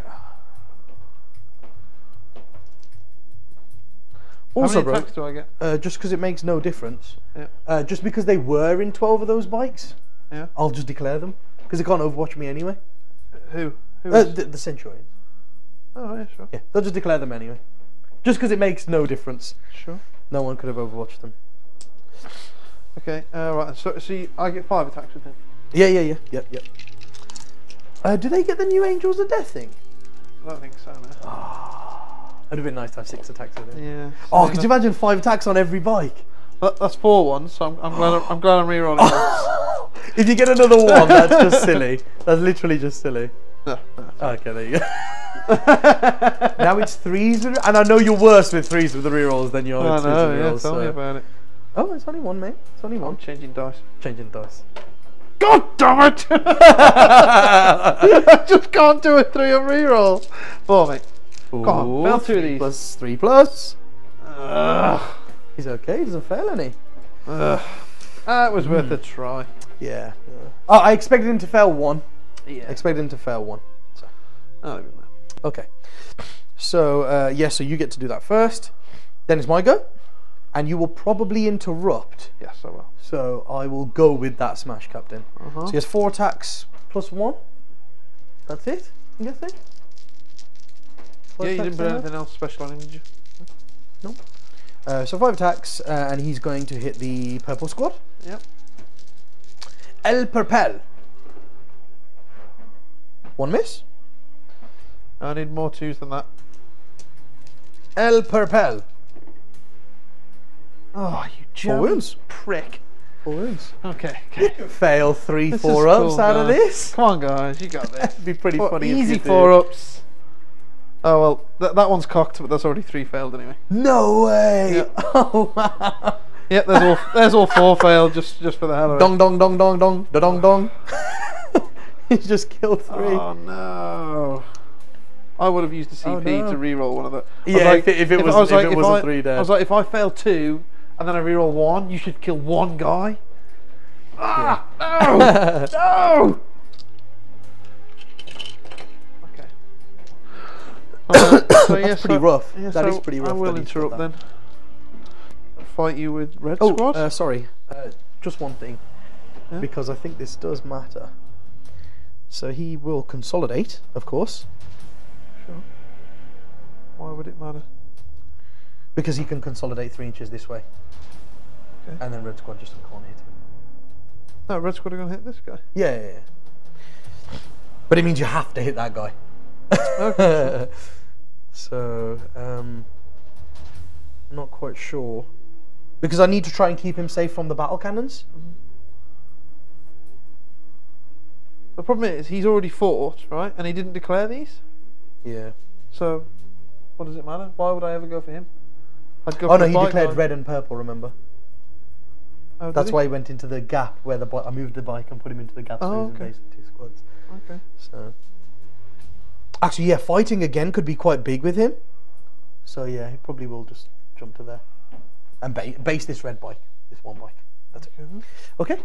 How also, many bro, do I get? uh, just because it makes no difference, Yeah. uh, just because they were in 12 of those bikes, Yeah. I'll just declare them. Because they can't overwatch me anyway. Who? Who? Uh, the, the Centurions. oh yeah, sure. Yeah, they'll just declare them anyway. Just because it makes no difference. Sure. No one could have overwatched them. Okay. Uh, right. So, so I get five attacks with him. Yeah, yeah, yeah. Yep, yep. Uh, do they get the new Angels of Death thing? I don't think so. No. It'd have been nice to have six attacks with him. Yeah. Oh, could you imagine five attacks on every bike? That, that's four ones. So I'm, I'm glad. I'm, I'm glad I'm re-rolling. if you get another one, that's just silly. That's literally just silly. no, no. Okay, there you go. now it's threes, and I know you're worse with threes with the rerolls than you are I with twos know. with Yeah. rerolls. Tell me about it. Oh, it's only one, mate. It's only I'm one. changing dice. Changing dice. God damn it! I just can't do a three on reroll. Four, mate. on, Ooh, fail two of these. Plus three plus. Ugh. He's okay. He doesn't fail any. Ugh. That was worth a try. Yeah. Oh, I expected him to fail one. Yeah. I expected him to fail one. So. Oh. Okay. So uh, yeah, so you get to do that first. Then it's my go, and you will probably interrupt. Yes, I will. So I will go with that smash, Captain. Uh-huh. So he has four attacks plus one. That's it. I'm guessing. Four Yeah, you didn't put anything else special on him, did you? there? Uh, so five attacks, uh, and he's going to hit the purple squad. Yep. El Perpel. One miss. I need more twos than that. El Perpel. Oh, you Four prick. Four wounds. Okay, okay. Fail three This four ups cool, out of this. Come on, guys, you got this. It'd be pretty funny. if Easy you did. four ups. Oh well, th- that one's cocked, but that's already three failed anyway. No way! Yeah. Oh wow! Yep, there's all there's all four failed just just for the hell of it. Dong dong dong dong dong da dong dong. He's just killed three. Oh no! I would have used a Oh, CP no. to re-roll one of the. Was Yeah, if it- if it was- I was if like, it wasn't I, three I was like, if I fail two and then I re-roll one, you should kill one guy. Ah! No! no! Okay. Alright, so yes, pretty so- rough. yeah, That is so pretty I will interrupt then. Fight you with red oh, squad. uh, sorry. Uh, just one thing, Yeah? because I think this does matter. So he will consolidate, of course. Why would it matter? because he can consolidate three inches this way, Okay. and then red squad just can't hit him. No, red squad are gonna hit this guy. Yeah, yeah, yeah. But it means you have to hit that guy. Okay, so, um, not quite sure. Because I need to try and keep him safe from the battle cannons. The problem is he's already fought, right? And he didn't declare these. Yeah. So, what does it matter? Why would I ever go for him? I'd go Oh no, he declared guy. red and purple. Remember? Oh, That's he? why he went into the gap where the I moved the bike and put him into the gap. So Oh, was okay. in two squads. Okay. So. Actually, yeah, fighting again could be quite big with him. So yeah, he probably will just jump to there and ba- base this red bike, this one bike. That's it. Okay.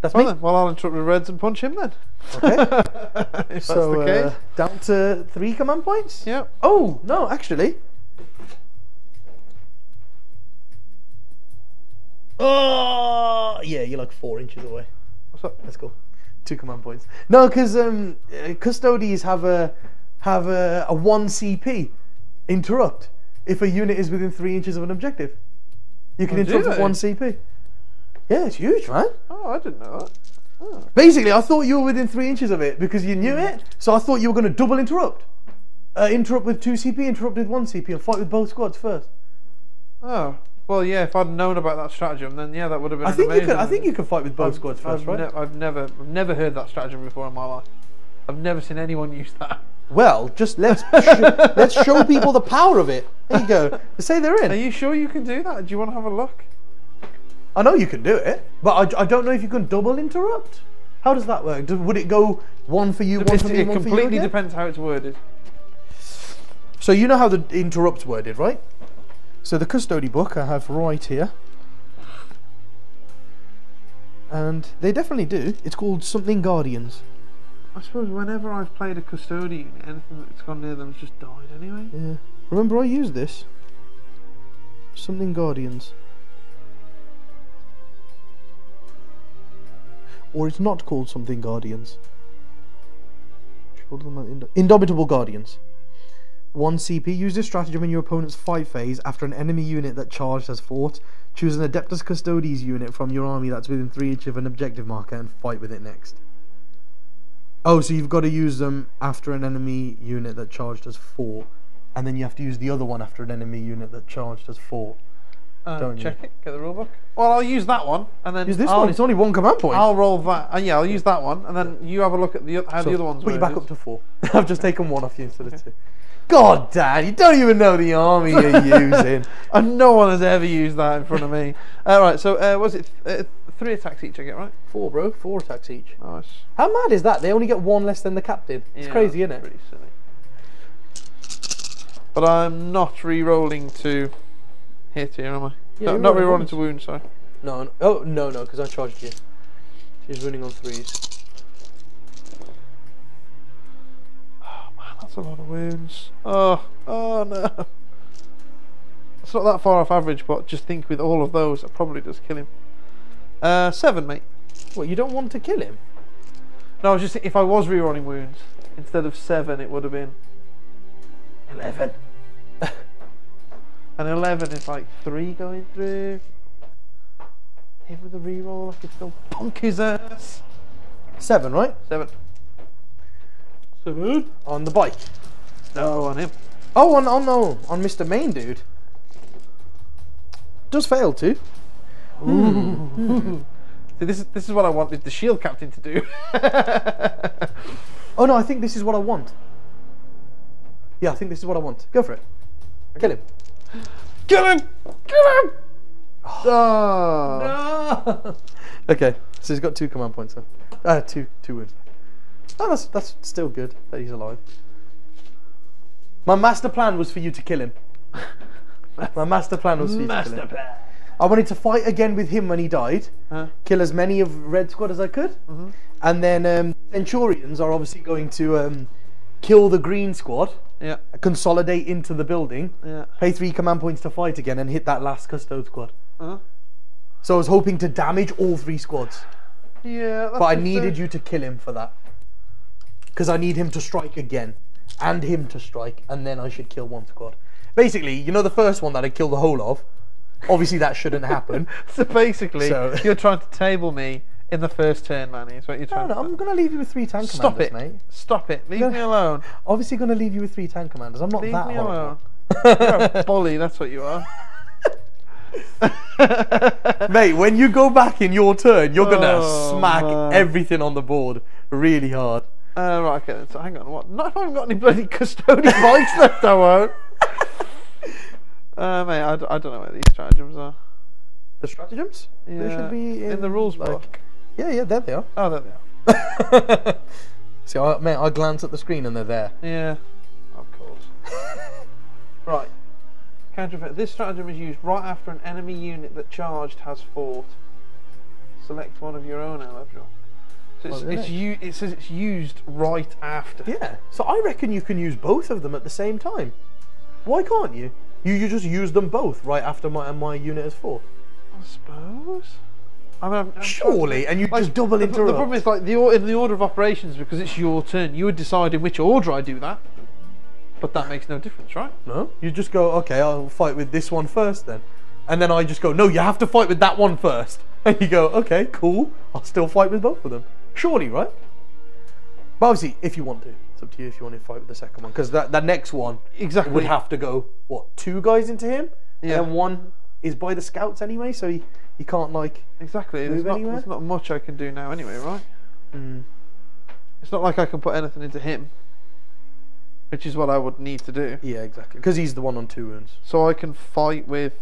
That's Well me. then, well I'll interrupt the reds and punch him then. Okay. if so that's the case. uh, down to three command points. Yeah. Oh no, actually. Oh yeah, you're like four inches away. What's up? That's cool. Two command points. No, because um, uh, custodes have a have a, a one CP interrupt if a unit is within three inches of an objective. You can Oh, interrupt one CP. Yeah, it's huge, man. Oh, I didn't know that. Oh. Basically, I thought you were within three inches of it because you knew it. So I thought you were going to double interrupt. Uh, interrupt with two CP, interrupt with one CP, and fight with both squads first. oh. Well, yeah. If I'd known about that stratagem, then yeah, that would have been. I think you could. I think you could fight with both I've- squads first, I've right? ne- I've never, I've never heard that stratagem before in my life. I've never seen anyone use that. well, just let's sh- let's show people the power of it. There you go. Say they're in. Are you sure you can do that? Do you want to have a look? I know you can do it, but I, I don't know if you can double interrupt. How does that work? Do, would it go one for you, one for me, it one for you completely again? depends how it's worded. So you know how the interrupt's worded, right? So the custody book I have right here. And they definitely do. It's called something Guardians. I suppose whenever I've played a custodian, anything that's gone near them has just died anyway. Yeah. Remember I used this? Something Guardians. Or it's not called something Guardians. Indomitable Guardians. One CP. Use this stratagem in your opponent's fight phase after an enemy unit that charged has fought. Choose an Adeptus Custodes unit from your army that's within 3 inches of an objective marker and fight with it next. Oh, so you've got to use them after an enemy unit that charged has fought. And then you have to use the other one after an enemy unit that charged has fought. Uh, Don't you? check it. Get the rulebook. Well, I'll use that one, and then Use this I'll, one, it's only one command point. I'll roll that. Uh, yeah, I'll use that one, and then you have a look at the oth- how So, the other ones. Put you back worded. up to four. I've just taken one off you instead of two. God, Dad, you don't even know the army you're using. And no one has ever used that in front of me. All right, so uh, was it uh, three attacks each? I get right. Four, bro. Four attacks each. Nice. How mad is that? They only get one less than the captain. It's Yeah, crazy, isn't that's it? Pretty silly. But I'm not re-rolling to hit here, am I? Yeah, no, you're not running rerolling to wound, sorry. No, no. Oh, no, no, because I charged you. She's running on threes. Oh man, that's a lot of wounds. Oh, oh no. It's not that far off average, but just think with all of those, I'd probably just kill him. Uh, seven, mate. What, you don't want to kill him? No, I was just if I was rerolling wounds, instead of seven, it would have been 11. An eleven. Is like three going through. Him with a reroll, I could still bonk his ass. Seven, right? Seven. Seven. On the bike. No, on him. Oh, on, on, no, on Mr. Main Dude. Does fail too. See, this is this is what I wanted the shield captain to do. Oh no, I think this is what I want. Yeah, I think this is what I want. Go for it. Kill him. Kill him! Kill him! Oh. okay, so he's got two command points then. Uh, two, two wounds. Oh, that's that's still good that he's alive. My master plan was for you to kill him. My master plan was for you to kill him. plan. I wanted to fight again with him when he died, Huh? kill as many of Red Squad as I could, Mhm. and then um, Centurions are obviously going to um, kill the Green Squad, Yeah, consolidate into the building, yeah. pay three command points to fight again, and hit that last Custode Squad. Uh-huh. So I was hoping to damage all three squads, Yeah, but I needed you to kill him for that, because I need him to strike again, and him to strike, and then I should kill one squad. Basically, you know the first one that I killed the whole of. Obviously, that shouldn't happen. So basically, So- you're trying to table me in the first turn, Mani. Is what you're No, trying no, to I'm gonna leave you with three tank commanders. Stop commanders, it. mate. Stop it. Leave No. me alone. Obviously, gonna leave you with three tank commanders. I'm not Leave that me horrible. alone. You're a bully, that's what you are. Mate, when you go back in your turn, you're gonna Oh, smack man. everything on the board really hard. Uh, right, okay, then, so hang on. What? Not if I haven't got any bloody custodian bikes left, I won't. Uh, mate, I, d- I don't know where these stratagems are. The stratagems? They Yeah, should be in, in the rules like- book. Yeah, yeah, there they are. Oh, there they are. See, I, mate, I glance at the screen and they're there. Yeah, of course. right. Counter-offensive. This stratagem is used right after an enemy unit that charged has fought. Select one of your own, Eladril. Oh, so it's, Oh, it's u- it says it's used right after. Yeah. So I reckon you can use both of them at the same time. Why can't you? You you just use them both right after my my unit has fought. I suppose. I mean, I'm, Surely, and you just double the, the problem is like the in the order of operations because it's your turn. You would decide in which order I do that, but that makes no difference, right? No, you just go. Okay, I'll fight with this one first then, and then I just go. No, you have to fight with that one first. And you go. Okay, cool. I'll still fight with both of them. Surely, right? But obviously, if you want to, it's up to you if you want to fight with the second one, because that that next one Exactly. would have to go what two guys into him, Yeah. and one is by the scouts anyway, so he he can't like. Exactly. There's not, anywhere? there's not much I can do now anyway, right? Mm, It's not like I can put anything into him, which is what I would need to do. yeah, exactly. Because he's the one on two wounds. So I can fight with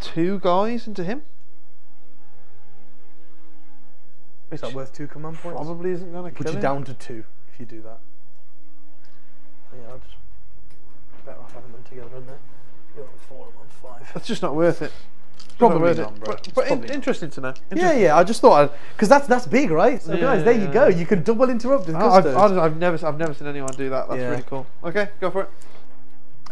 two guys into him. Is that worth two command points? Probably isn't going to Put kill you him. down to two if you do that. Yeah, I'll just better off having them together, isn't it? You're on four, five. That's just not worth it. It's Probably worth not, it. bro. But, but in- not. interesting to know. Yeah, Interesting. yeah. I just thought because that's that's big, right? So Yeah, guys, there you go. yeah. You can double interrupt with I've. I've, I've never, I've never seen anyone do that. That's Yeah. really cool. Okay, go for it.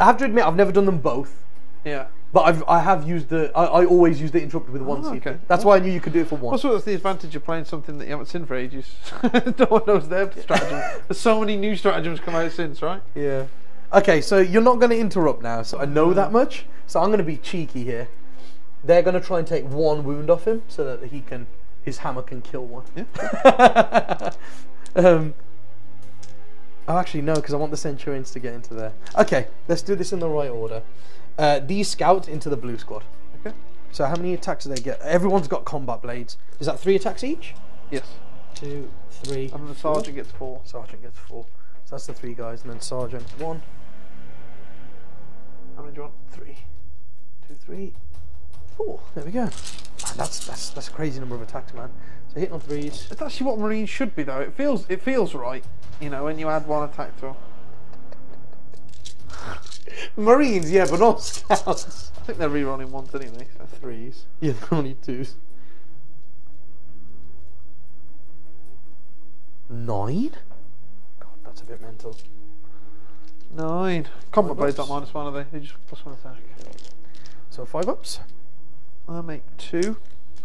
I have to admit, I've never done them both, Yeah. but I've I have used the I, I always use the interrupt with one Oh, CP. okay. That's why I knew you could do it for one. Also, that's the advantage of playing something that you haven't seen for ages. no one knows their strategy. There's so many new stratagems come out since, right? Yeah. Okay, so you're not going to interrupt now, so I know that much. So I'm going to be cheeky here. They're going to try and take one wound off him so that he can his hammer can kill one. Yeah. um. Oh, actually no, because I want the Centurions to get into there. Okay, let's do this in the right order. Uh, these scout into the blue squad. Okay. So how many attacks do they get? Everyone's got combat blades. Is that three attacks each? Yes. Two, three. And the four? sergeant gets four. Sergeant gets four. So that's the three guys, and then sergeant one, How many do you want? three, two, three, four. There we go. Man, that's that's that's a crazy number of attacks, man. So hitting on threes. It's actually what Marines should be, though. It feels, it feels right. You know, when you add one attack to them. Marines, yeah, but not scouts. I think they're rerolling ones anyway, so threes. Yeah, they're only twos. Nine? God, that's a bit mental. Nine. Combat blades aren't minus one, are they? They just plus one attack. So five ups. I make two.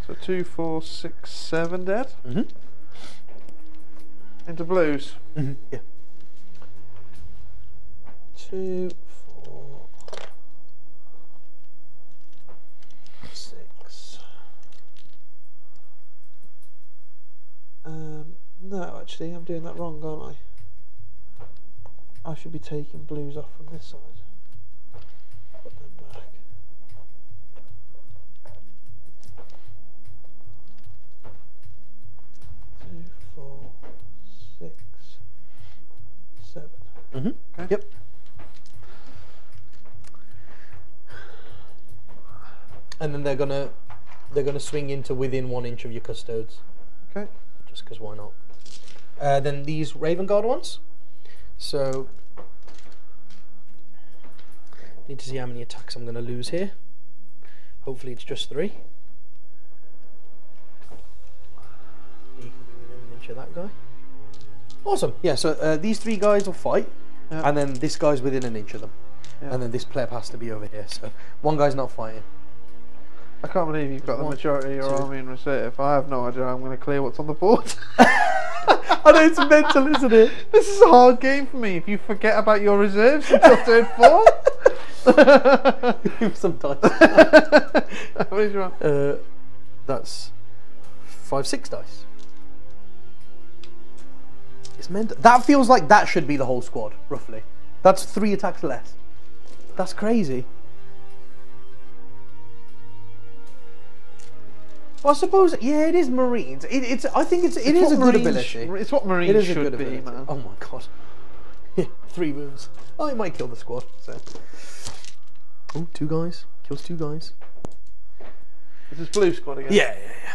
So two, four, six, seven dead. Mm-hmm. Into blues. Mm-hmm. Yeah. Two, four, six. Um, no, actually, I'm doing that wrong, aren't I? I should be taking blues off from this side. Mm-hmm. Okay. Yep. And then they're gonna they're gonna swing into within one inch of your custodes, Okay. just because why not? Uh, then these Raven Guard ones. So need to see how many attacks I'm gonna lose here. Hopefully it's just three. You can be within an inch of that guy. Awesome. Yeah. So uh, these three guys will fight, Yeah. and then this guy's within an inch of them, Yeah. and then this pleb has to be over here. So one guy's not fighting. I can't believe you've got the majority of your two. army in reserve. I have no idea how I'm going to clear what's on the board. I know it's mental, isn't it? this is a hard game for me if you forget about your reserves until turn four. Sometimes. What is your Uh, that's five, six dice. It's meant. That feels like that should be the whole squad, roughly. That's three attacks less. That's crazy. Well, I suppose, yeah, it is Marines. It, it's. I think it's. It It's is a what good Marines ability. It's what Marines It is a should good be, ability. man. Oh my god. Three wounds. Oh, it might kill the squad. So. Oh, two guys. Kills two guys. This is this blue squad again? Yeah, yeah, yeah.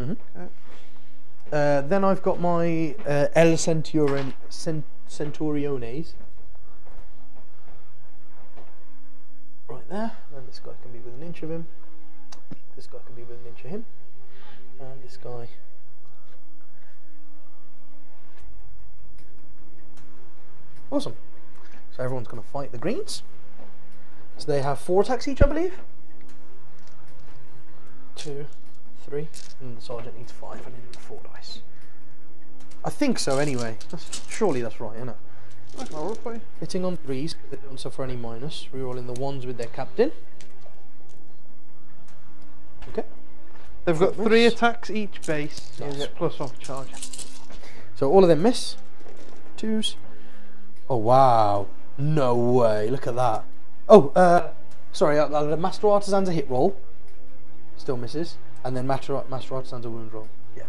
Okay. Uh, then I've got my uh, El Centurion, Cent- Centuriones. Right there. And this guy can be within an inch of him. This guy can be within an inch of him. And this guy. Awesome. So everyone's going to fight the greens. So they have four attacks each, I believe. Two, three, and the sergeant needs five, and then four dice. I think so, anyway. That's, surely that's right, isn't it? Okay, I'll. Hitting on threes because they don't suffer any minus. Rerolling the ones with their captain. Okay. They've got three attacks each base. You Nice. get plus for charge. So all of them miss. Twos. Oh wow! No way! Look at that. Oh, uh, sorry. Uh, uh, the master artisan's a hit roll. Still misses, and then master master artisan's a wound roll. Yeah.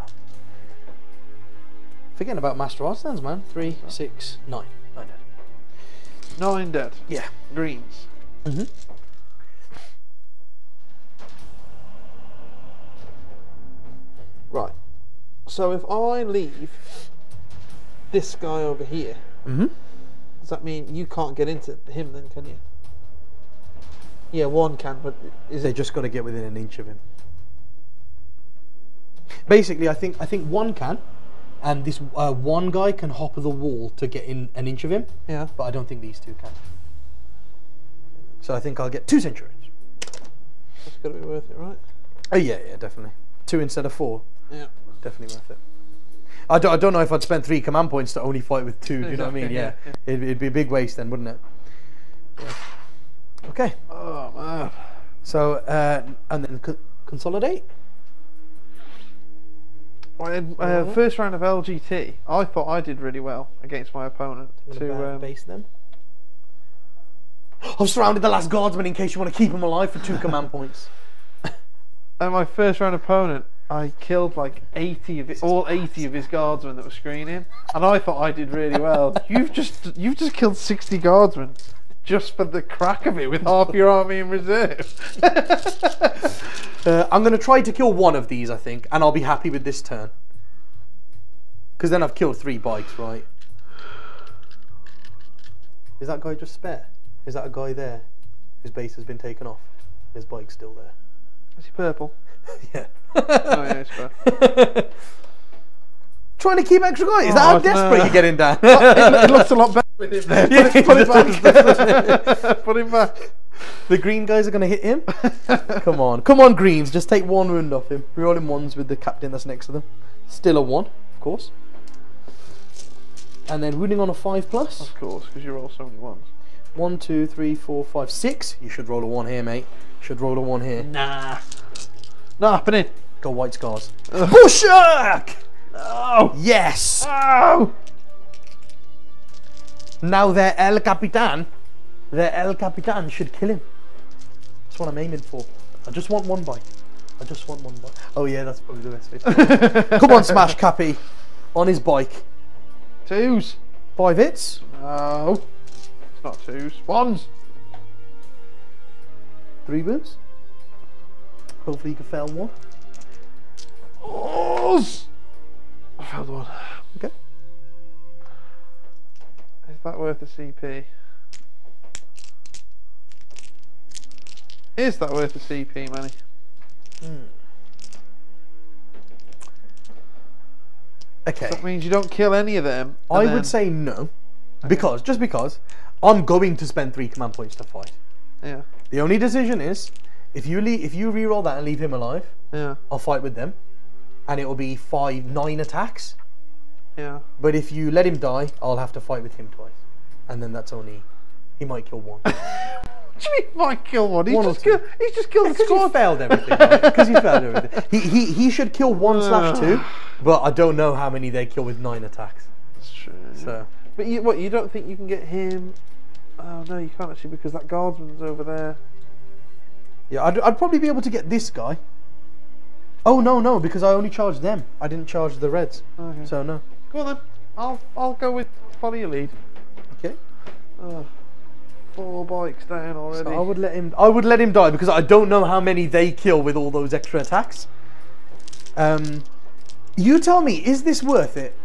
Forgetting about master artisans, man. Three, six, nine. Nine dead. Nine dead. Yeah. Greens. Mm-hmm. Right. So if I leave this guy over here, Mm-hmm. does that mean you can't get into him then, can you? Yeah, one can, but is They it just got to get within an inch of him. Basically, I think I think one can, and this uh, one guy can hop over the wall to get in an inch of him. Yeah. but I don't think these two can. So I think I'll get two centurions. That's got to be worth it, right? Oh yeah, yeah, definitely. Two instead of four, Yeah. definitely worth it. I don't, I don't know if I'd spend three command points to only fight with two. Do you know what I mean? Yeah, yeah, It'd, it'd be a big waste then, wouldn't it? Yeah. Okay, Oh man. so uh, and then co- consolidate. Well, in, uh, Alright. first round of LGT, I thought I did really well against my opponent. I'm gonna To um, base them. I've surrounded the last guardsman in case you want to keep him alive for two command points. and my first round opponent, I killed like 80 of it, all 80 of his guardsmen that were screening, and I thought I did really well. you've just you've just killed 60 guardsmen just for the crack of it with half your army in reserve. Uh, I'm going to try to kill one of these, I think, and I'll be happy with this turn. Because then I've killed three bikes, right? Is that guy just spare? Is that a guy there whose base has been taken off? His bike's still there. Is he purple? yeah. Oh yeah, it's fair. Trying to keep extra guys. Is Oh, that how desperate dunno. you're getting down? it, it looks a lot better with him there. Yeah, it, put it back. put him back. the green guys are going to hit him. Come on. Come on, greens. Just take one wound off him. We're all in ones with the captain that's next to them. Still a one, of course. And then wounding on a five plus. Of course, because you roll so many ones. One, two, three, four, five, six. You should roll a one here, mate. Should roll a one here. Nah. Not happening. Got white scars. Bushak! No. Yes! Oh. Now their El Capitan, their El Capitan should kill him. That's what I'm aiming for. I just want one bite. I just want one bite. Oh yeah, that's probably the best way. To Come on, Smash Cappy, on his bike. Twos. Five hits. No. It's not twos. Ones. Three wounds. Hopefully you can fail one. Ohs. I failed one. Okay. Is that worth a CP? Is that worth a CP, Mani? Hmm. Okay. So that means you don't kill any of them. I and would then- say no, because just because I'm going to spend three command points to fight. Yeah. The only decision is if you leave, if you re-roll that and leave him alive, Yeah. I'll fight with them, and it will be five nine attacks. Yeah. But if you let him die, I'll have to fight with him twice, and then that's only he might kill one. What do you mean might kill one? He's One just killed. He's just killed the squad. failed everything. Because you failed everything. He, he he should kill one slash two, but I don't know how many they kill with nine attacks. That's true. So But you, what? You don't think you can get him? Oh no, you can't actually because that guardsman's over there. yeah, I'd, I'd probably be able to get this guy. Oh no no, because I only charged them. I didn't charge the reds. Okay. So no. Go on then. I'll I'll go with follow your lead. Okay. Ugh. Four bikes down already. So I would let him. I would let him die because I don't know how many they kill with all those extra attacks. Um, you tell me, is this worth it?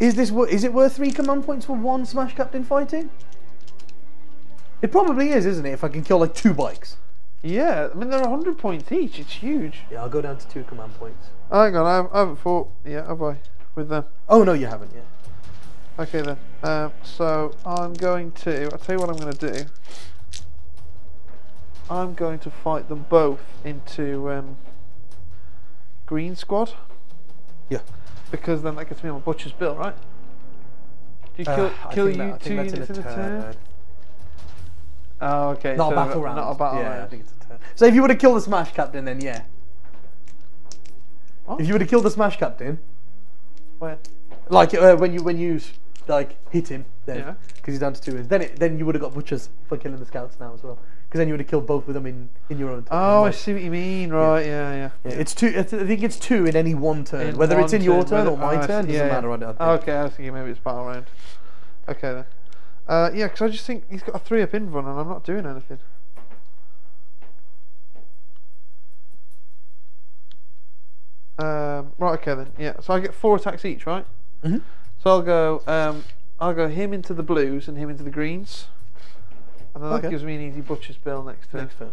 Is this is it worth three command points for one Smash Captain fighting? It probably is, isn't it? If I can kill like two bikes. Yeah, I mean they're hundred points each. It's huge. Yeah, I'll go down to two command points. Oh, hang on, I haven't, I haven't fought yet, have I? With them. Oh no, you haven't yet. Okay then. Um, so I'm going to. I'll tell you what I'm going to do. I'm going to fight them both into um, green squad Yeah. because then that gets me on my butcher's bill, right? Do you kill, Uh, kill you two units in a turn? turn. Oh, okay. Not so a battle round. Not a battle yeah, I think it's a turn. So if you were to kill the Smash Captain, then yeah. What? If you were to kill the Smash Captain, Where? like uh, when you when you like hit him, then Yeah. because he's down to two wins, then it, then you would have got butchers for killing the scouts now as well. Because then you would have killed both of them in, in your own turn. Oh, I see what you mean. Right? Yeah, yeah. yeah, it's two. It's, I think it's two in any one turn. In Whether it's in your turn, turn or my oh, turn doesn't yeah, matter. I don't think. Oh, okay, I was thinking maybe it's battle round. Okay then. Uh, yeah, because I just think he's got a three up in run and I'm not doing anything. Um, right, okay then. Yeah, so I get four attacks each, right? Mhm. So I'll go. Um, I'll go him into the blues and him into the greens, and then that gives me an easy butcher's bill next turn. Next turn.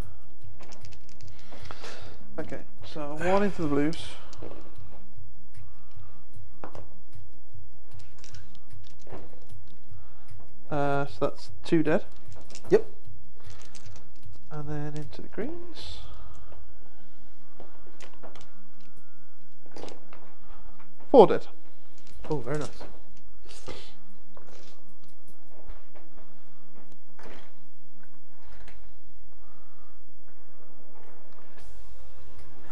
Okay, so one into the blues. Uh, so that's two dead. Yep. And then into the greens. Four dead. Oh, very nice.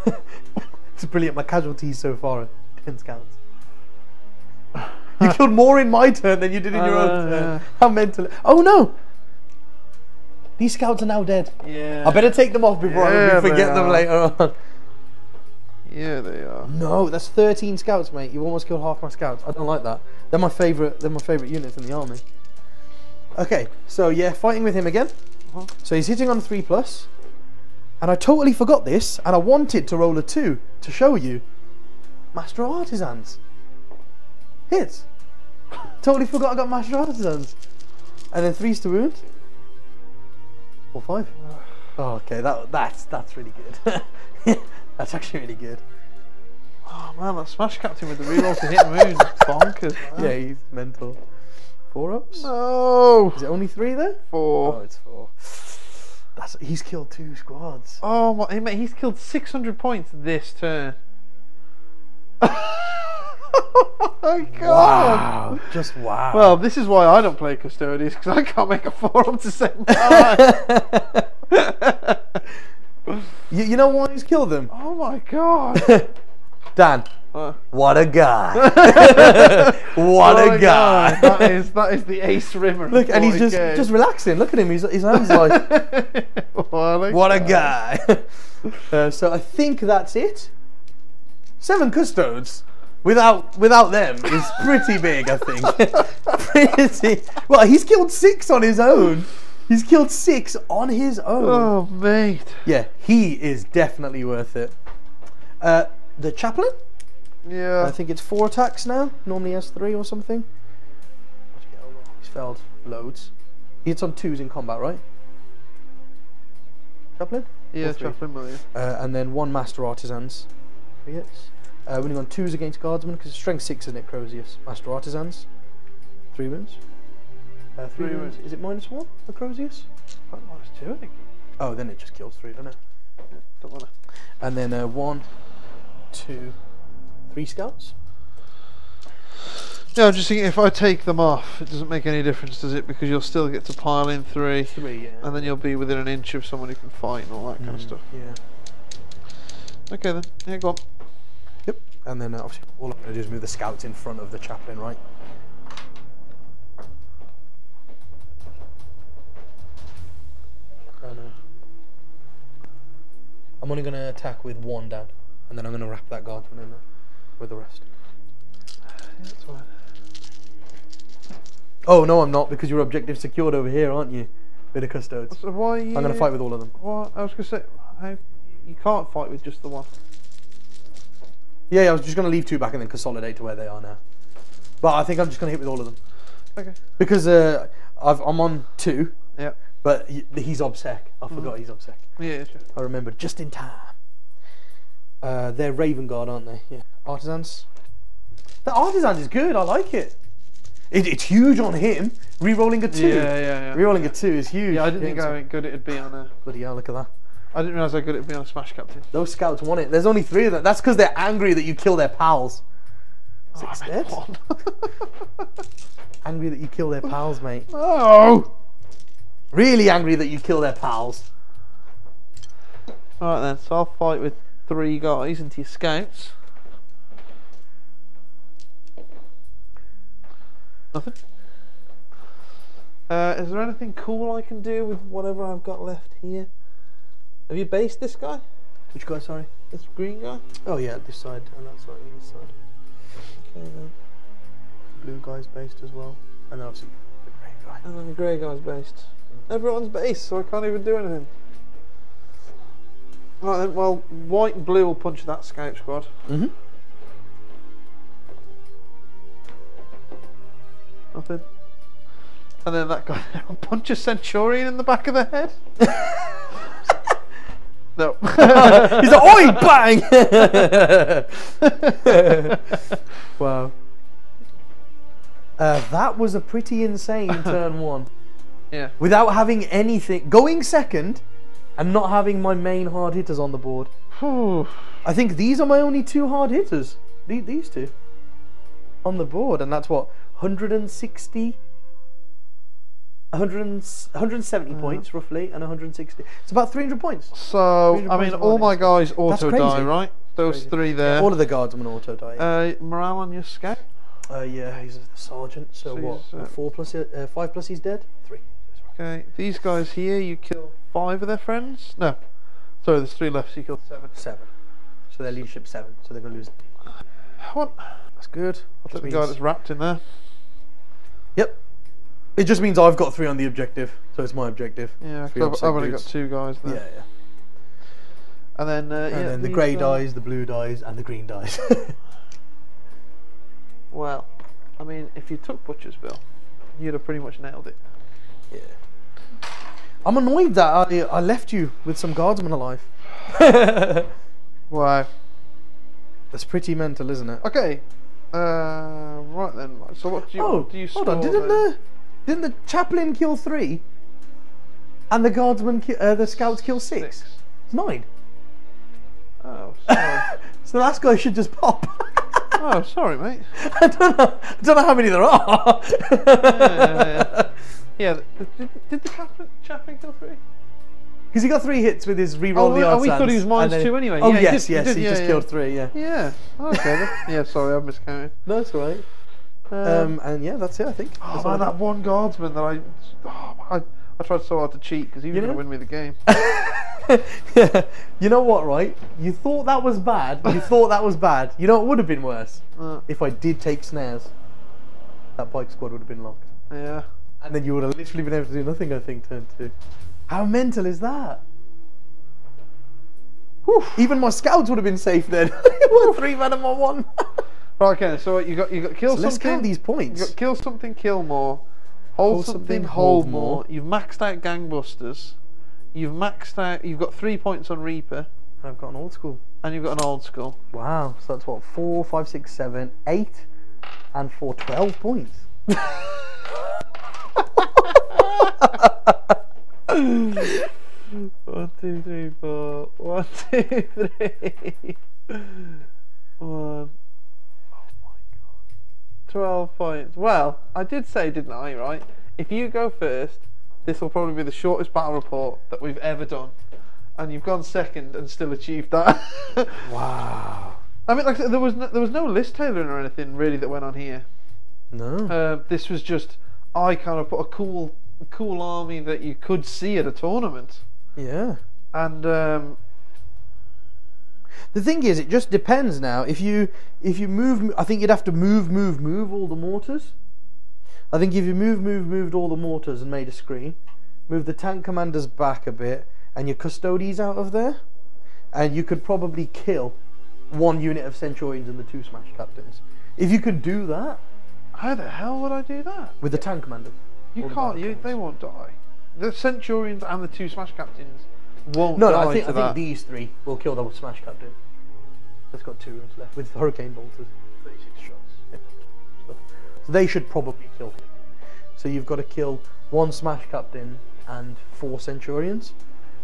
it's brilliant. My casualties so far are 10 scouts. You killed more in my turn than you did in your Uh, own turn. How mental. Oh no! These scouts are now dead. Yeah. I better take them off before Yeah, I forget them later on. Yeah, they are. No, that's 13 scouts, mate. You've almost killed half my scouts. I don't like that. They're my favourite. They're my favourite units in the army. Okay, so yeah, fighting with him again. Uh-huh. So he's hitting on three plus, and I totally forgot this, and I wanted to roll a two to show you. Master Artisans. Hits. totally forgot I got Master Artisans. And then threes to wound. Four five. Oh, okay, that that's that's really good. that's actually really good. Oh man, that Smash Captain with the reroll to hit wound is bonkers. Man. Yeah, he's mental. Four ups. No. Is it only three there? Oh, Four. it's four. That's he's killed two squads. Oh my, he's killed 600 points this turn. oh my god. Wow! Just wow. Well, this is why I don't play Custodians because I can't make a four up to same time. you, you know why he's killed them? oh my god. Dan, Uh, what a guy! what a guy! That is that is the ace rimmer. Look, and he's just just relaxing. Look at him. He's, his hands like, what a, what a guy. uh, so I think that's it. Seven custodes without without them is pretty big. I think. pretty. Well, he's killed six on his own. He's killed six on his own. Oh mate. Yeah, he is definitely worth it. Uh, the chaplain. Yeah. I think it's four attacks now. Normally has three or something. He's failed loads. He hits on twos in combat, right? Chaplain? yeah. Chaplain will, yeah. Uh, and then one Master Artisans. Three hits. Uh, winning on twos against Guardsmen, because it's strength six, isn't it, Crozius? Master Artisans. Three wounds. Uh, three, Three wounds. wounds. Is it minus one for Crozius? Oh, minus two, I think. Oh, then it just kills three, doesn't it? Yeah, don't wanna. And then uh, one, two, three scouts. Yeah, I'm just thinking if I take them off, it doesn't make any difference, does it? Because you'll still get to pile in three, Three, yeah. and then you'll be within an inch of someone who can fight and all that kind of Mm, stuff. Yeah. Okay then, yeah, go on. And then uh, obviously all I'm going to do is move the scouts in front of the chaplain, right? Oh, no. I'm only going to attack with one down, and then I'm going to wrap that guardsman in there with the rest. Yeah, that's fine. Oh no, I'm not because your objective's secured over here, aren't you? Bit of custodes. So why? I'm going to fight with all of them. What? I was gonna say, how, you can't fight with just the one. Yeah, yeah, I was just going to leave two back and then consolidate to where they are now. But I think I'm just going to hit with all of them Okay. because uh, I've, I'm on two, Yeah. but he, he's obsec. I forgot he's obsec. Yeah, sure. I remember just in time. Uh, they're Raven Guard, aren't they? Yeah. Artisans. The Artisans is good. I like it. it it's huge on him. Rerolling a two. Yeah, yeah, yeah. Rerolling a two is huge. Yeah, I didn't think Getting how good it'd be on a. Bloody hell, look at that. I didn't realise how good it'd be on a Smash Captain. Those scouts want it. There's only three of them. That's because they're angry that you kill their pals. Six Oh, dead? Angry that you kill their pals, mate. oh. Really angry that you kill their pals. Alright then, so I'll fight with three guys into your scouts. Nothing. Uh, is there anything cool I can do with whatever I've got left here? Have you based this guy? Which guy, sorry? This green guy? Oh yeah, this side and that side and this side. Okay then. Blue guy's based as well. And then obviously the grey guy. And then the grey guy's based. Everyone's based, so I can't even do anything. Right then, well, white and blue will punch that scout squad. Mm-hmm. Nothing. And then that guy will punch a centurion in the back of the head. no. He's like, oi, bang! wow. Uh, that was a pretty insane turn one. yeah. Without having anything, going second, and not having my main hard hitters on the board. I think these are my only two hard hitters. These two on the board, and that's what 160. 100 and, 170 points roughly and 160 it's about 300 points So, 300 I mean, all my guys auto die, right? Those Crazy. three there. all of the guards I'm an auto die uh, morale on your scout? Uh, yeah, he's a sergeant. So, So what? uh, four plus, uh, five plus. He's dead. Three. Okay, these guys here, you kill five of their friends? No. Sorry, there's three left, so you killed seven. Seven. So their leadership seven. So they're gonna lose. What? That's good. I'll take the guy that's wrapped in there. Yep. It just means I've got three on the objective, so it's my objective. Yeah, I've, I've only got two guys there. yeah. yeah. And then, uh, And yeah, then the grey dies, the blue dies, and the green dies. Well, I mean, if you took Butcher's Bill, you'd have pretty much nailed it. Yeah. I'm annoyed that I, I left you with some guardsmen alive. Wow. That's pretty mental, isn't it? Okay. Uh, right then. So what do you oh, do you hold on. Didn't then? Didn't the chaplain kill three? And the guardsman, ki- uh, the scouts kill six. Six. Nine. Oh, sorry. So the last guy should just pop. oh, sorry, mate. I don't know. I don't know how many there are. yeah, yeah. Did, did, did the chaplain, chaplain kill three? Because he got three hits with his reroll Oh, the oh, odds we thought he was minus then- two anyway. Oh Yeah, he yes, he yes, did, he yeah, just yeah. killed three. Yeah. Yeah. Okay. yeah. Sorry, I've miscounted. That's right. Um, Um, and yeah, that's it. I think. oh That's man, that one guardsman that I, oh, I, I tried so hard to cheat because he was going to win me the game. yeah. You know what, right? You thought that was bad. You thought that was bad. You know it would have been worse Uh, if I did take snares. That bike squad would have been locked, yeah. and then you would have literally been able to do nothing. I think turn two. How mental is that? Whew. Even my scouts would have been safe then. Three man and my one. Right, okay, so you got you got kill So let's count these You points. got kill something, kill more. Hold Hold, something, something, hold hold more. more. You've maxed out gangbusters. You've maxed out. You've got three points on Reaper, I've got an old school. and you've got an old school. Wow. So that's what four, five, six, seven, eight, and four, twelve points. One, two, three, four. One, two, three. One. Oh my god. Twelve points. Well, I did say, didn't I, right? If you go first, this will probably be the shortest battle report that we've ever done. And you've gone second and still achieved that. Wow. I mean, like there was no, there was no list tailoring or anything really that went on here. No. Uh, this was just I kind of put a cool, cool army that you could see at a tournament, yeah. and um, The thing is, it just depends now. If you if you move, I think you'd have to move, move, move all the mortars. I think if you move, move, moved all the mortars and made a screen, move the tank commanders back a bit, and your custodes out of there, and you could probably kill one unit of centurions and the two smash captains. If you could do that how the hell would I do that? with the tank commanders, You can't. battle you, they won't die. The Centurions and the two Smash Captains won't No, die no, I think to I that. think these three will kill the smash captain. That's got two rooms left with hurricane bolters, thirty-six shots. Yeah. So, so they should probably kill him. So you've got to kill one smash captain and four centurions,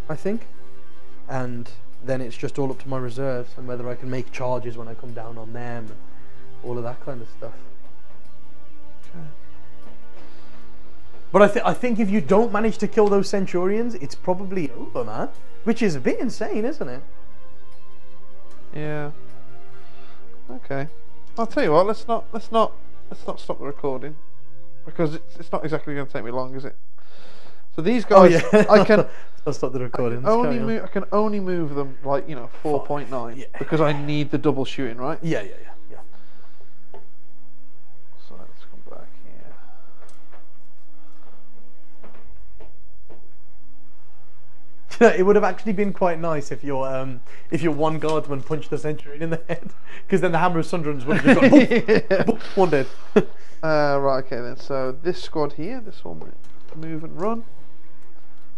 I think, and then it's just all up to my reserves and whether I can make charges when I come down on them and all of that kind of stuff. But I, th- I think if you don't manage to kill those centurions, it's probably over, man. Which is a bit insane, isn't it? Yeah. Okay. I'll tell you what. Let's not. Let's not. Let's not stop the recording because it's, it's not exactly going to take me long, is it? So these Oh guys, yeah. I can I'll stop the recording. Let's only on. move. I can only move them like you know four point nine Yeah. because I need the double shooting, right? Yeah, yeah, yeah. it would have actually been quite nice if your um if your one guardsman punched the centurion in the head, because then the hammer of sunderance would have just gone one dead. Uh, right, okay then. So this squad here, this will move and run.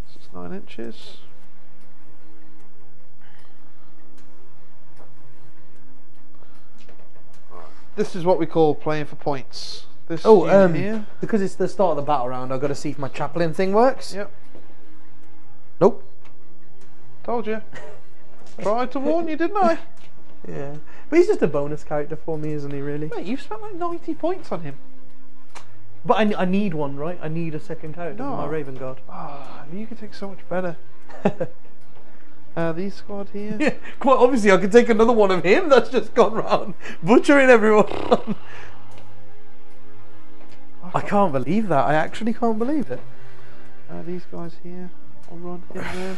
So it's nine inches. This is what we call playing for points. This oh, um, here. because it's the start of the battle round, I've got to see if my chaplain thing works. Yep, Nope. Told you. Tried to warn you, didn't I? Yeah, but he's just a bonus character for me, isn't he? Really? Mate, you've spent like ninety points on him. But I, I need one, right? I need a second character for my Raven Guard. Ah, you could take so much better. Uh, these squad here. Yeah, quite obviously, I could take another one of him that's just gone round butchering everyone. I can't believe that. I actually can't believe it. Uh, these guys here, I'll run in there.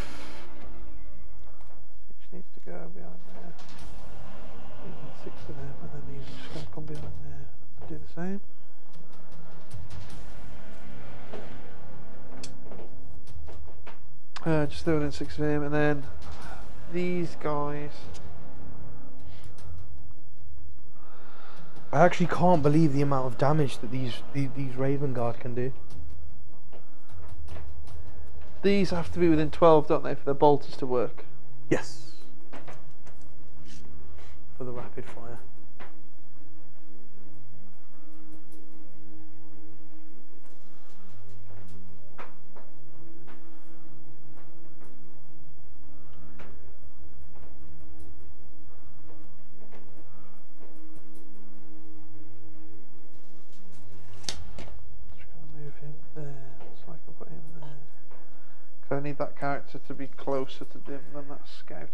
Same. Uh, just throw it in six of them, and then these guys. I actually can't believe the amount of damage that these these, these Raven Guard can do. These have to be within 12, don't they, for their bolters to work? Yes. For the rapid fire. To be closer to Dim than that scout.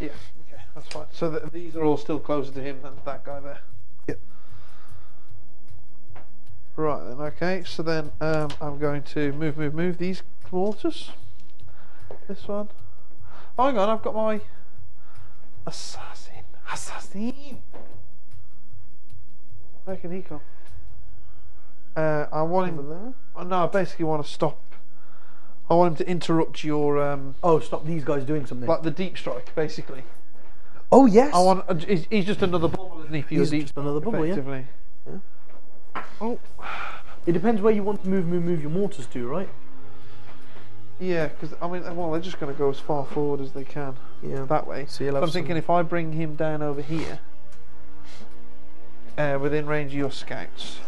Yeah, okay, that's fine. So th- these are all still closer to him than that guy there. Yep. Right then, okay, so then um, I'm going to move, move, move these mortars. This one. Oh, hang on, I've got my assassin. Assassin! Where can he? Uh, I want him. there. Oh, no, I basically want to stop. I want him to interrupt your um, Oh, stop these guys doing something. like the deep strike, basically. oh yes. I want. uh, He's, he's just another bubble, isn't he? For your He's deep just another bubble, yeah. effectively. Oh, It depends where you want to move, move, move your mortars to, right? yeah. Because I mean, well, they're just going to go as far forward as they can Yeah. that way. So have I'm thinking if I bring him down over here, uh, within range of your scouts.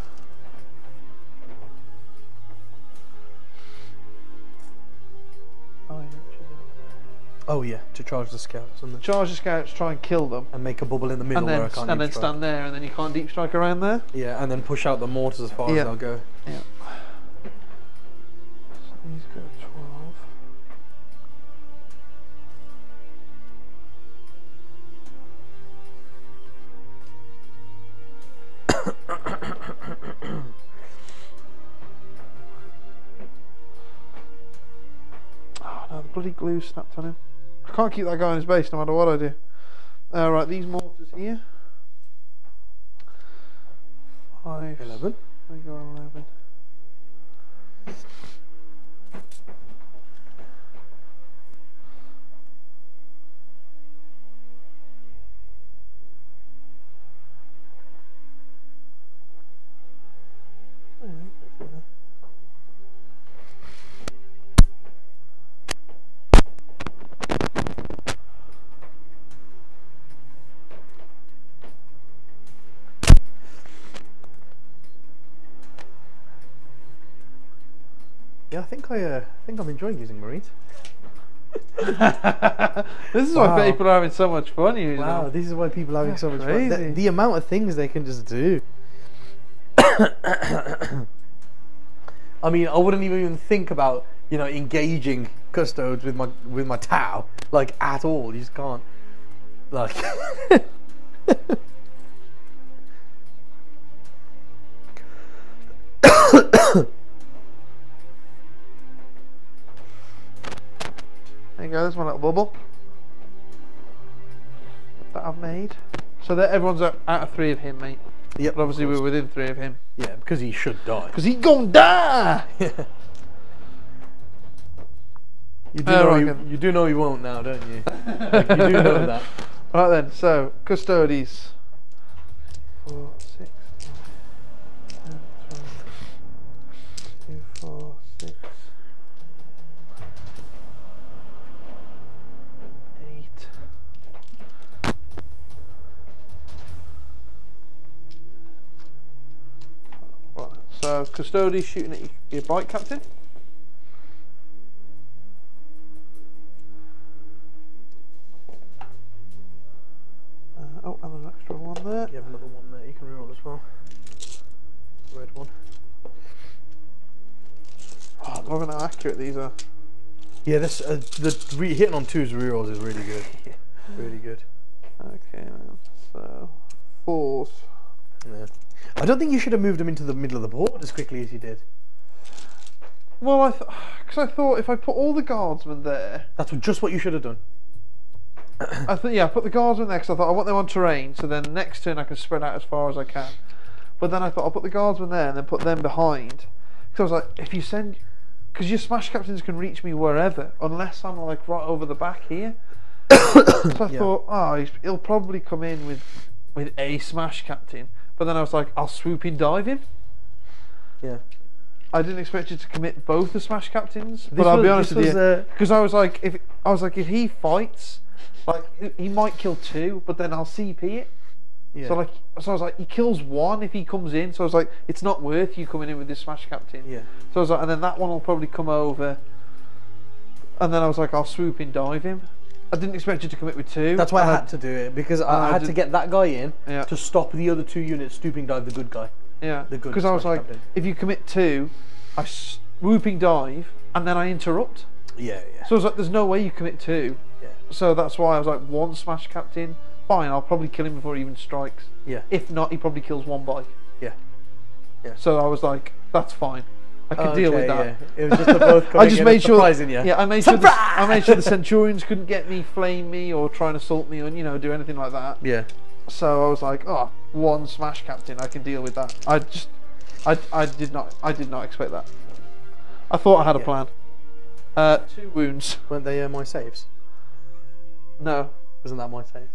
Oh, yeah, she's over there. Oh yeah, to charge the scouts and, the, Charge the scouts, try and kill them, and make a bubble in the middle and then where I can't and then stand there, and then you can't deep strike around there. Yeah, and then push out the mortars as far Yeah. as they'll go. Yeah. So the snapped on him. I can't keep that guy in his base no matter what I do. Uh, Alright, these mortars here. Five. Eleven. They go on I uh, think I'm enjoying using marines. this is Wow. why people are having so much fun using Wow, them. this is why people are having That's so much fun. The, the amount of things they can just do. I mean, I wouldn't even think about you know engaging custodes with my with my Tau like at all. You just can't. Like. go, there's one little bubble that I've made. So that everyone's out, out of three of him, mate. yep. But obviously we're within three of him. Yeah, because he should die. Because he gon' die! You do, Oh, know right, he, you do know he won't now, don't you? like, you do know that. Right then, so custodes. Four, Right, so shooting at your, bike captain. Uh, oh, and an extra one there. You have another one there you can reroll as well. Red one. Oh, love how accurate these are. Yeah, this uh, the re- hitting on twos rerolls is really good. Really good. Okay. So, fours. Yeah. I don't think you should have moved them into the middle of the board as quickly as you did. Well, I because I thought if I put all the guardsmen there, That's just what you should have done. I thought yeah, I put the guardsmen there because I thought I want them on terrain, so then next turn I can spread out as far as I can. But then I thought I'll put the guardsmen there and then put them behind. Because I was like, if you send, because your smash captains can reach me wherever, unless I'm like right over the back here. so I Yeah. thought, oh, he'll probably come in with with a smash captain. But then I was like, I'll swoop in dive him. Yeah. I didn't expect you to commit both the smash captains. This but I'll was- be honest this with was, you, because I was like, if I was like, if he fights, like he- he might kill two, but then I'll CP it. Yeah. So like, so I was like, he kills one if he comes in. So I was like, it's not worth you coming in with this smash captain. yeah. So I was like, and then that one will probably come over. And then I was like, I'll swoop in, dive him. I didn't expect you to commit with two. That's why I had to do it because I, I I had to get that guy in Yeah. to stop the other two units stooping dive the good guy. Yeah, the good because I was like, captain. if you commit two, I swooping dive and then I interrupt. Yeah, yeah. So I was like, there's no way you commit two. Yeah. So that's why I was like, one smash captain, fine, I'll probably kill him before he even strikes. Yeah. If not, he probably kills one bike. Yeah. Yeah. So I was like, that's fine. I could deal with that. yeah. It was just the both I just in made sure. surprising you. Yeah, I made sure. The, I made sure the Centurions couldn't get me, flame me, or try and assault me, or you know, do anything like that. Yeah. So I was like, oh, one smash captain, I can deal with that. I just, I, I did not, I did not expect that. I thought I had a Yeah. plan. Uh, two wounds. Weren't they uh, my saves? No. Wasn't that my saves?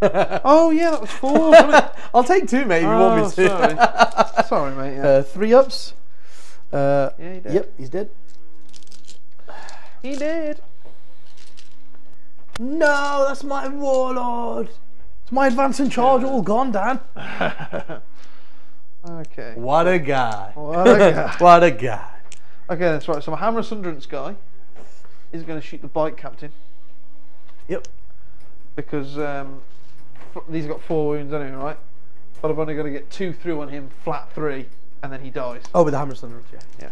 Oh yeah, that was four. I'll take two, mate, if you want me Oh, to. sorry. Sorry, mate. Yeah. Uh, three ups. Uh, Yeah, he did. Yep, he's dead. he did. No, that's my warlord. It's my advance and charge all gone, Dan. Okay. What a guy. What a guy. what a guy. Okay, that's right. So my hammer of sunderance guy is going to shoot the bike captain Yep. because um, these got four wounds anyway, right? But I've only got to get two through on him, flat three, and then he dies. Oh, with the hammer thunder, yeah. Yeah.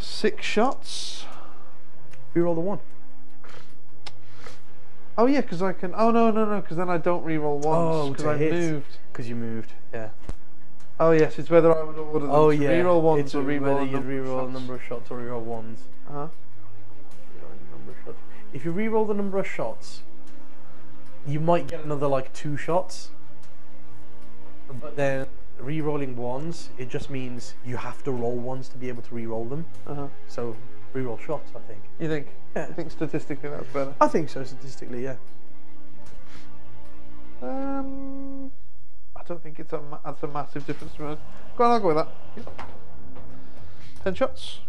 Six shots. Reroll the one. Oh yeah, because I can. Oh no, no, no, because then I don't re-roll Oh, once because to I hit. moved. Because you moved. Yeah. Oh yes, it's whether I would order them Oh yeah. re-roll ones it's or re-roll whether you'd number of reroll a shots. number of shots or reroll ones. Uh-huh. Reroll the number of shots. If you reroll the number of shots, you might get another like two shots. But then re-rolling ones, it just means you have to roll ones to be able to re-roll them. Uh-huh. So re-roll shots, I think. You think? Yeah. I think statistically that's better. I think so statistically, yeah. Um, I don't think it's a ma- that's a massive difference to. Go on, I'll go with that. Yep. Ten shots.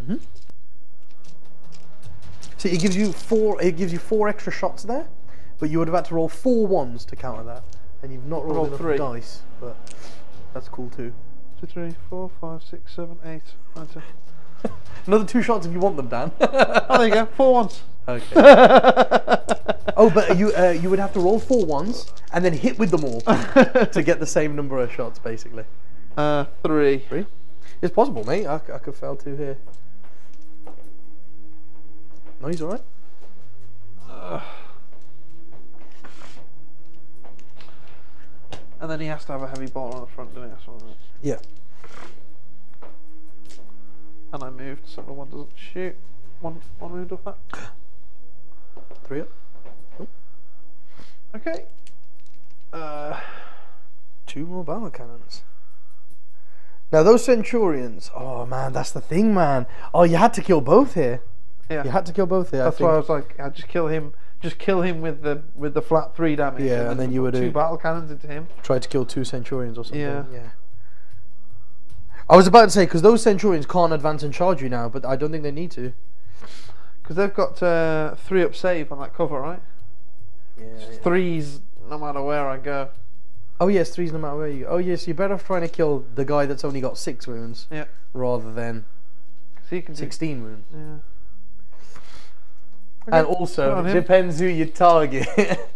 See, it gives you four. It gives you four extra shots there, but you would have had to roll four ones to counter that, and you've not rolled Roll enough three. dice. But that's cool too. Two, three, four, five, six, seven, eight, nine, ten. Another two shots if you want them, Dan. Oh, there you go. Four ones. okay. oh, but you uh, you would have to roll four ones and then hit with them all to get the same number of shots, basically. Uh, three. Three. It's possible, mate. I could fail two here. No, he's all right. And then he has to have a heavy ball on the front, doesn't he? That's what it is. Yeah. And I moved so the one doesn't shoot. One, one wound off that. Three up. Okay. Uh, Two more battle cannons. Now those Centurions. Oh man, that's the thing, man. Oh, you had to kill both here. yeah. You had to kill both here. That's I think. why I was like, I just kill him. Just kill him with the with the flat three damage. Yeah, and then you would two do- battle cannons into him. tried to kill two Centurions or something. Yeah. yeah. I was about to say because those Centurions can't advance and charge you now, but I don't think they need to. Because they've got uh, three up save on that cover, right? Yeah. Threes no matter where I go. Oh yes, threes no matter where you. Go. Oh yes, you're better off trying to kill the guy that's only got six wounds Yeah. rather than 'Cause he can do- sixteen wounds. Yeah. And also, it depends who you target.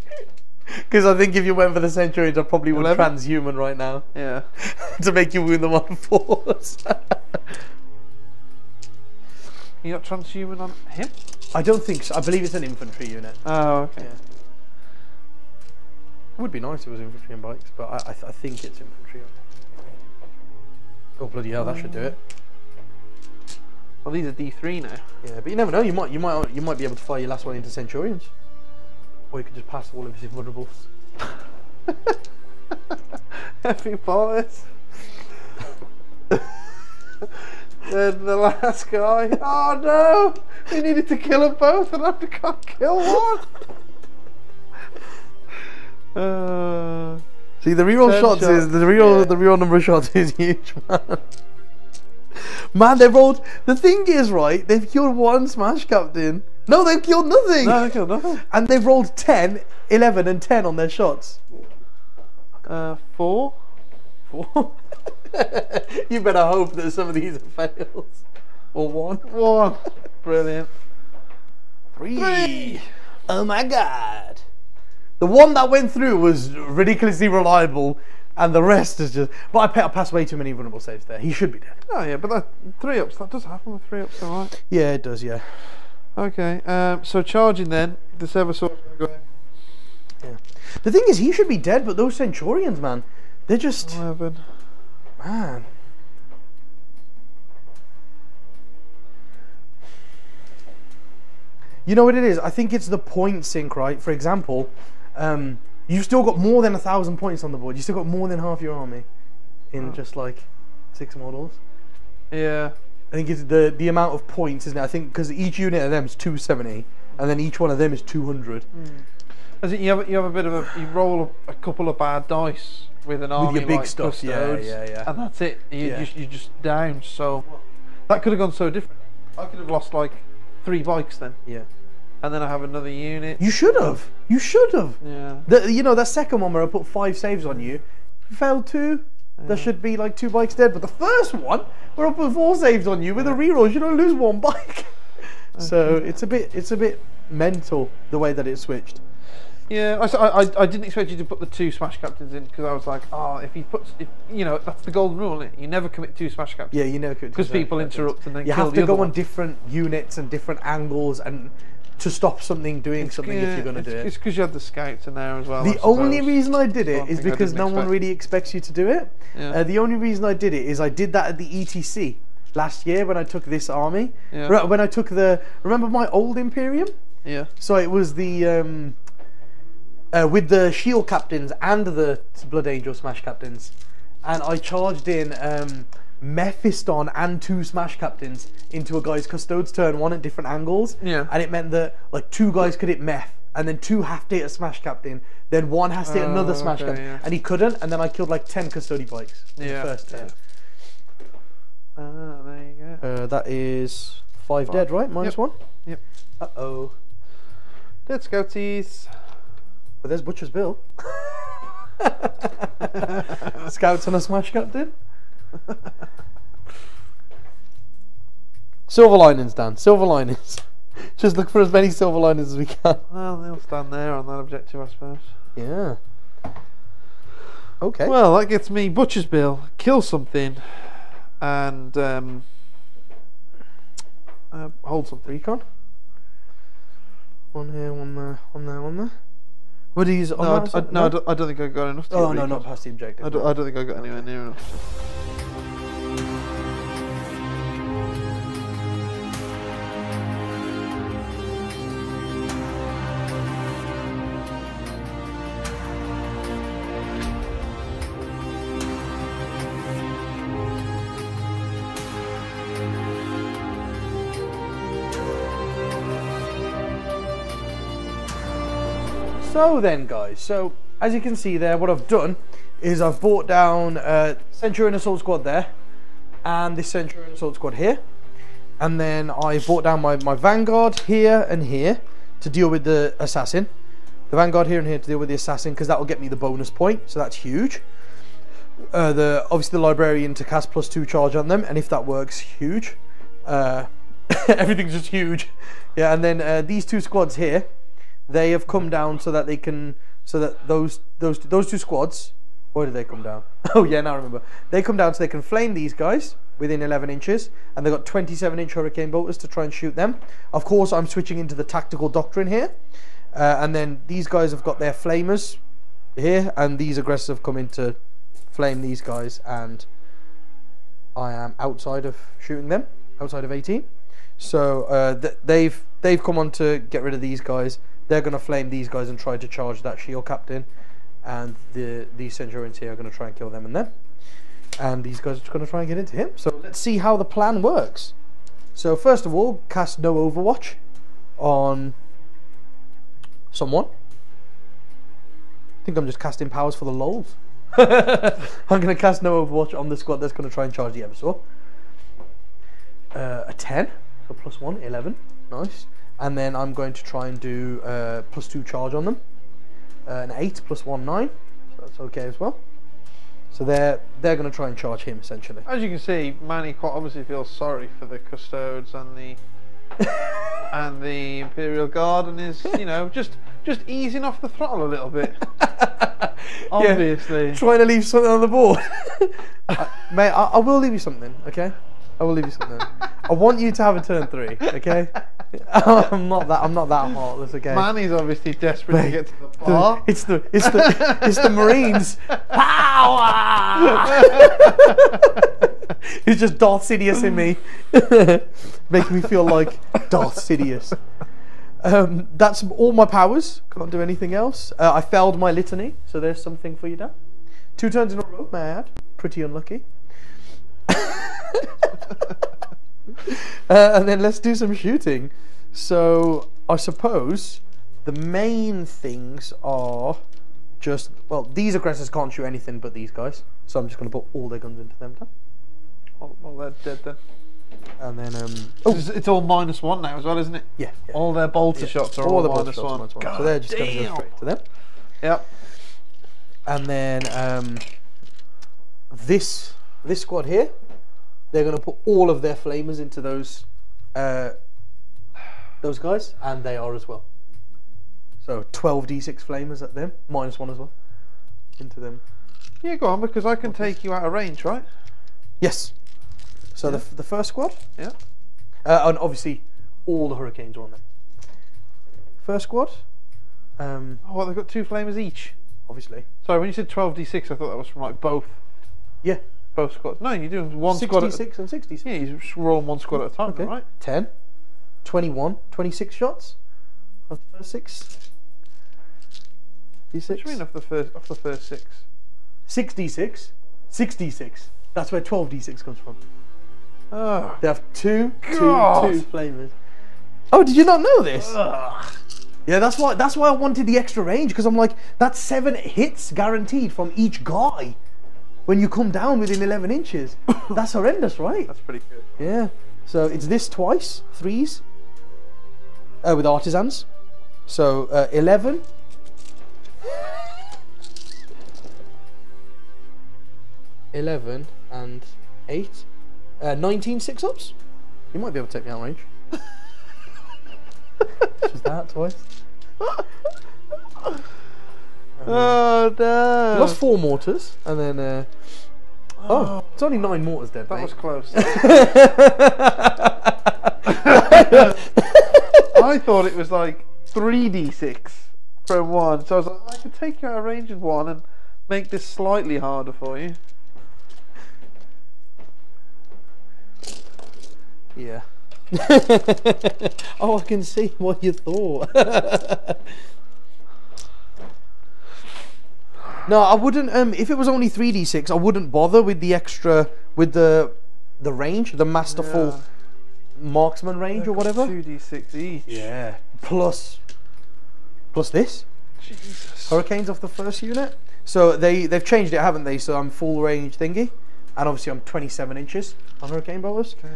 Because I think if you went for the Centurions, I probably would Eleven? transhuman right now Yeah. to make you wound them on force. You got transhuman on him? I don't think so. I believe it's an infantry unit. Oh, okay. Yeah. It would be nice if it was infantry and bikes, but I, I, th- I think it's infantry. Oh bloody hell, that should do it. Well, these are D three now. Yeah, but you never know. You might, you might, you might be able to fire your last one into Centurions, or you could just pass all of his invulnerables. Happy bullets. then the last guy. Oh no! We needed to kill them both, and I can't kill one. Uh, See, the reroll Ten shots, is the reroll yeah. the reroll number of shots is huge, man. Man, they rolled. The thing is, right? They've killed one Smash Captain. No, they've killed nothing. no, I killed nothing. And they've rolled 10, 11, and 10 on their shots. Uh, four. Four. you better hope that some of these are fails. Or one. One. Brilliant. Three. Three. Oh my god. The one that went through was ridiculously reliable, and the rest is just. But I, I passed way too many vulnerable saves there. He should be dead. Oh yeah, but that three ups. That does happen with three ups, all right. Yeah, it does, yeah. Okay. Um, so charging then. The Sever Sword. Go in. yeah. The thing is, he should be dead, but those Centurions, man, they're just. Eleven. Man. You know what it is? I think it's the point sink, right? For example, um, you've still got more than a thousand points on the board. You still got more than half your army in Oh. just like six models. Yeah. I think it's the the amount of points, isn't it? I think because each unit of them is two seventy, and then each one of them is two hundred. Hmm. As it, you have you have a bit of a you roll a, a couple of bad dice with an army with your big like stuff, yeah, Custodes, yeah, yeah. and that's it. You Yeah. just you just down. So that could have gone so different. I could have lost like three bikes then, Yeah. And then I have another unit. You should have. You should have. yeah. The, you know that second one where I put five saves on you, you failed two. There should be like two bikes dead. But the first one, where I put four saves on you with a reroll, you don't lose one bike. so it's a bit, it's a bit mental the way that it switched. Yeah, I, I, I didn't expect you to put the two smash captains in because I was like, oh, if he puts, if, you know, that's the golden rule. Isn't it? You never commit two smash captains. Yeah, you never could. Because people interrupt and then you kill have to go on one. different units and different angles and to stop something doing something if you're going to do it. It's because you had the scouts in there as well. The only reason I did it is because no one really expects you to do it. Yeah. Uh, the only reason I did it is I did that at the ETC last year when I took this army. Yeah. When I took the remember my old Imperium. Yeah. So it was the um, uh, with the shield captains and the Blood Angel Smash captains, and I charged in um, Mephiston and two Smash captains into a guy's custodes turn, one at different angles. Yeah. And it meant that like two guys could hit Meph, and then two have to hit a Smash captain, then one has to hit another Oh, Smash okay, captain, yeah. and he couldn't, and then I killed like ten custody bikes in Yeah, the first turn. Ah, there you go. Uh, that is five, Five. dead, right? Minus Yep. one. Yep. Uh oh. Dead scouties. But there's Butcher's Bill. Scouts on a smash captain. silver linings, Dan. Silver linings. Just look for as many silver linings as we can. Well, they'll stand there on that objective, I suppose. Yeah. Okay. Well, that gets me Butcher's Bill, kill something, and um, uh, hold something. recon. One here, one there, one there, one there. What are these? on No, I, I, no, I don't, I don't think I got enough. To Oh no, recon. not past the objective. I don't, I don't think I got anywhere near enough. So then, guys, so as you can see there, what I've done is I've brought down uh, Centurion Assault Squad there, and this Centurion Assault Squad here, and then I brought down my, my Vanguard here and here to deal with the Assassin. The Vanguard here and here to deal with the Assassin because that will get me the bonus point, so that's huge. Uh, the obviously the Librarian to cast plus two charge on them, and if that works, huge. Uh, everything's just huge. Yeah, and then uh, these two squads here, they have come down so that they can so that those those those two squads where did they come down? Oh yeah now I remember. They come down so they can flame these guys within 11 inches and they've got 27 inch hurricane bolters to try and shoot them. Of course I'm switching into the tactical doctrine here uh, and then these guys have got their flamers here and these aggressors have come in to flame these guys and I am outside of shooting them outside of 18 so uh, th- they've they've come on to get rid of these guys. They're going to flame these guys and try to charge that shield captain, and the these centurions here are going to try and kill them and them. and these guys are going to try and get into him. So let's see how the plan works. So first of all, cast no Overwatch on someone. I think I'm just casting powers for the lols. I'm going to cast no Overwatch on the squad that's going to try and charge the Eversor. Uh, a 10, so plus 1, 11. Nice. And then I'm going to try and do uh, plus 2 charge on them. Uh, an 8 plus 1, 9. So that's okay as well. So they're they're going to try and charge him essentially. As you can see, Mani quite obviously feels sorry for the custodes and the and the Imperial Guard, and is you know just just easing off the throttle a little bit. Obviously, Trying to leave something on the board. uh, mate, I, I will leave you something, okay? I will leave you something. I want you to have a turn three, okay? I'm not that I'm not that heartless, okay? Mani's obviously desperate to get to the the- it's the it's the it's the Marines. Power! it's just Darth Sidious in me, making me feel like Darth Sidious. Um, that's all my powers. Can't do anything else. Uh, I failed my litany, so there's something for you now. Two turns in a row, may I add? Pretty unlucky. Uh, and then let's do some shooting. So I suppose the main things are just well, these aggressors can't shoot anything but these guys. So I'm just going to put all their guns into them. Now. Well, well, they're dead then. And then um, Oh, it's, it's all minus one now as well, isn't it? yeah, yeah. All their bolter yeah. shots are all, the minus bolter shots are one. minus one. So they're just going to go straight to them. Yep. And then um, this this squad here, they're going to put all of their flamers into those uh, those guys, and they are as well. So 12 d6 flamers at them, minus one as well, into them. Yeah, go on because I can take you out of range, right? Yes. So the, f- the first squad, Yeah. uh, and obviously all the hurricanes are on them. First squad, um, Oh, well, they've got two flamers each. obviously. Sorry, when you said 12d6, I thought that was from like both Yeah. Both squads. No, you're doing one squad. At, 66 and 66. yeah, you're rolling one squad at a time, Okay. right? 10, 21, 26 shots. Of the first six. D6. What do you mean off the first off the first six? 6d6. 6d6. That's where 12d6 comes from. Oh. They have two, two, God. two flamers. Oh, did you not know this? Yeah, that's why. That's why I wanted the extra range because I'm like, that's seven hits guaranteed from each guy. When you come down within 11 inches, that's horrendous, right? That's pretty good. Yeah. So it's this twice, threes, uh, with artisans. So uh, 11. Eleven and eight, uh, 19 six ups. You might be able to take me out range. Just that twice. Oh no! Lost four mortars, and then uh, oh, it's only nine mortars dead. that mate. was close. I thought it was like three d6 from one, so I was like, I could take you out of range with one and make this slightly harder for you. Yeah. oh, I can see what you thought. No, I wouldn't. Um, if it was only three d six, I wouldn't bother with the extra with the the range, the masterful marksman range or whatever. Two d6 each. Yeah. Plus, plus this Jesus. hurricanes off the first unit. So they they've changed it, haven't they? So I'm full range thingy, and obviously I'm 27 inches on hurricane bolters. Okay.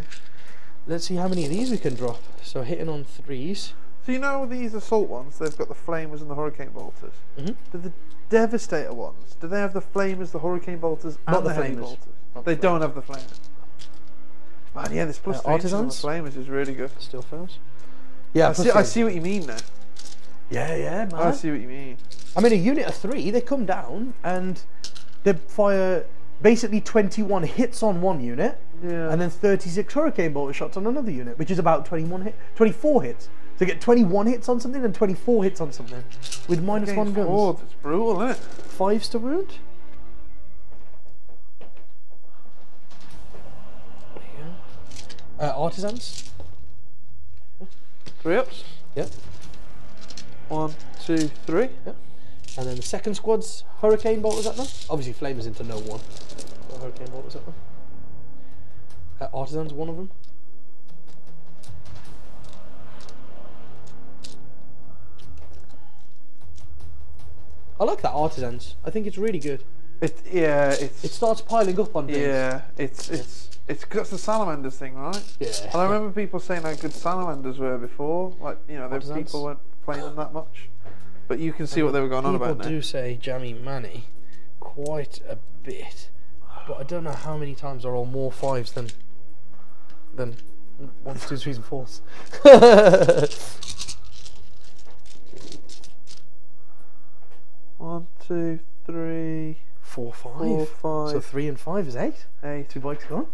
Let's see how many of these we can drop. So hitting on threes. So you know these assault ones, they've got the flamers and the hurricane bolters. Mhm. Do the devastator ones? Do they have the flamers, the hurricane bolters, Not and the the, heavy flamers. bolters? Not they the don't have the flamers. Man, yeah, this plus Uh, three inches on the artisans? flamers is really good. Still fails. Yeah, I see, I see what you mean now. Yeah, yeah, man. I see what you mean. I mean, a unit of three, they come down and they fire basically 21 hits on one unit, Yeah. and then 36 hurricane bolter shots on another unit, which is about 21 hit, 24 hits. So get 21 hits on something and 24 hits on something with minus one guns. hordes, it's brutal, isn't it? Fives to wound. Uh, artisans. Three ups. Yep. One, two, three. Yep. And then the second squad's hurricane bolt was that them. Obviously, flamers into no one. Hurricane bolters at them. Uh, artisans, one of them. I like that artisans. I think it's really good. It yeah, it's It starts piling up on things. yeah, it's it's it's because the salamanders thing, right? Yeah. And I remember people saying how good salamanders were before. Like you know, Artisans? people weren't playing them that much. But you can see what they were going on People about now. do say Jammy Mani quite a bit, but I don't know how many times are all more fives than than ones, twos, threes, and fours. One, two, three, Four, five. five. four, So three and five is eight. eight. Two bikes gone.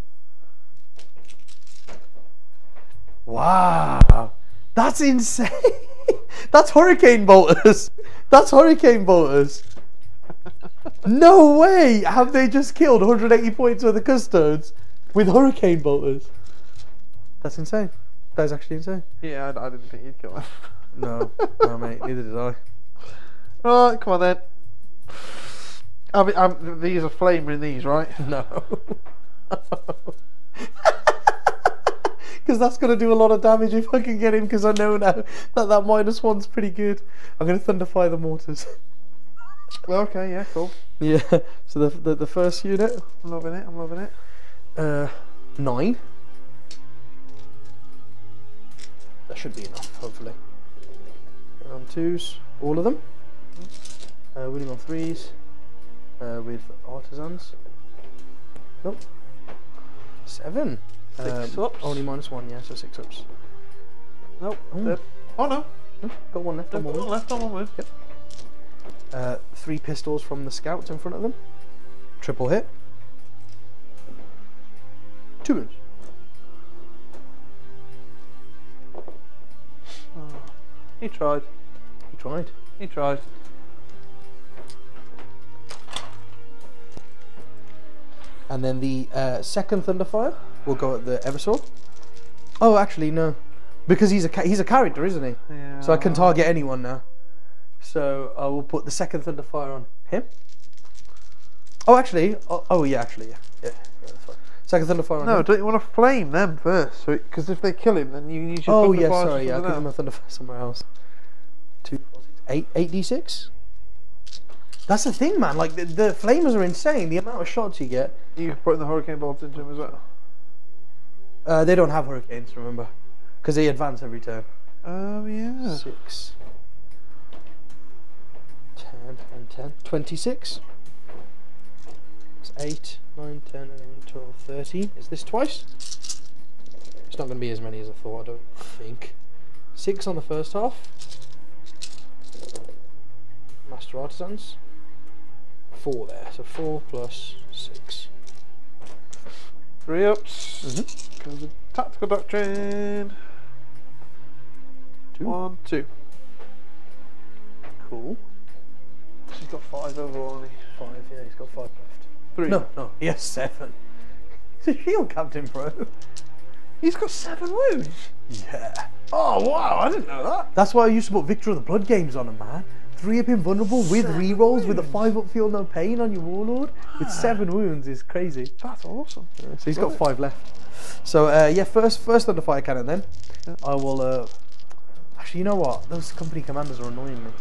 Wow, that's insane. that's hurricane bolters. That's hurricane bolters. no way have they just killed 180 points worth of custodes with hurricane bolters. That's insane. That is actually insane. Yeah, I, I didn't think you'd kill them. No, no, mate. Neither did I. right, come on then. I mean, um, these are flamer in these, right? No. Because that's going to do a lot of damage if I can get him, because I know now that that minus one's pretty good. I'm going to Thunderfire the mortars. Well, okay, yeah, cool. yeah, so the, the, the first unit, I'm loving it. I'm loving it. uh, nine. That should be enough, hopefully. On twos, all of them. Uh, winning on threes, uh, with artisans. Nope. Seven. Six Um, ups. Only minus one, yeah, so six ups. Nope. Oh. Oh no. Got one left on Left one. left on one move. Yep. Uh, three pistols from the scouts in front of them. Triple hit. Two wounds. Oh, he tried. He tried. He tried. And then the uh, second Thunderfire will go at the Eversor. Oh, actually, no. Because he's a ca- he's a character, isn't he? Yeah. So I can target anyone now. So I will put the second Thunderfire on him. Oh, actually. Oh, oh yeah, actually, yeah. Yeah. Second Thunderfire on No, him. don't you want to flame them first? Because if they kill him, then you use your Oh, yeah, sorry, yeah, I'll give him a Thunderfire somewhere else. Two, four, six, eight, eight d6? That's the thing, man. Like, the, the flamers are insane. The amount of shots you get. You put the hurricane bolts into him as well. Uh, they don't have hurricanes, remember? Because they advance every turn. Oh yeah. Six, ten, and 10. 26. That's 8, 9, 10, 11, 12, 13. Is this twice? It's not going to be as many as I thought, I don't think. 6 on the first half. Master Artisans. 4 there, so 4 plus 6. Three ups. Mm-hmm. Comes with tactical doctrine. Two. One, two. Cool. He's got five overall. hasn't he? 5, yeah, he's got 5 left. Three. No, no, he has 7. He's a shield captain, bro. He's got seven wounds. Yeah. Oh wow! I didn't know that. That's why I used to put Victor of the Blood games on him, man. Three up invulnerable with rerolls with a five up feel no pain on your warlord with seven wounds is crazy. That's awesome. So he's got five left. So uh, yeah, first first Thunderfire cannon then. Yeah. I will. Uh, actually, you know what? Those company commanders are annoying me.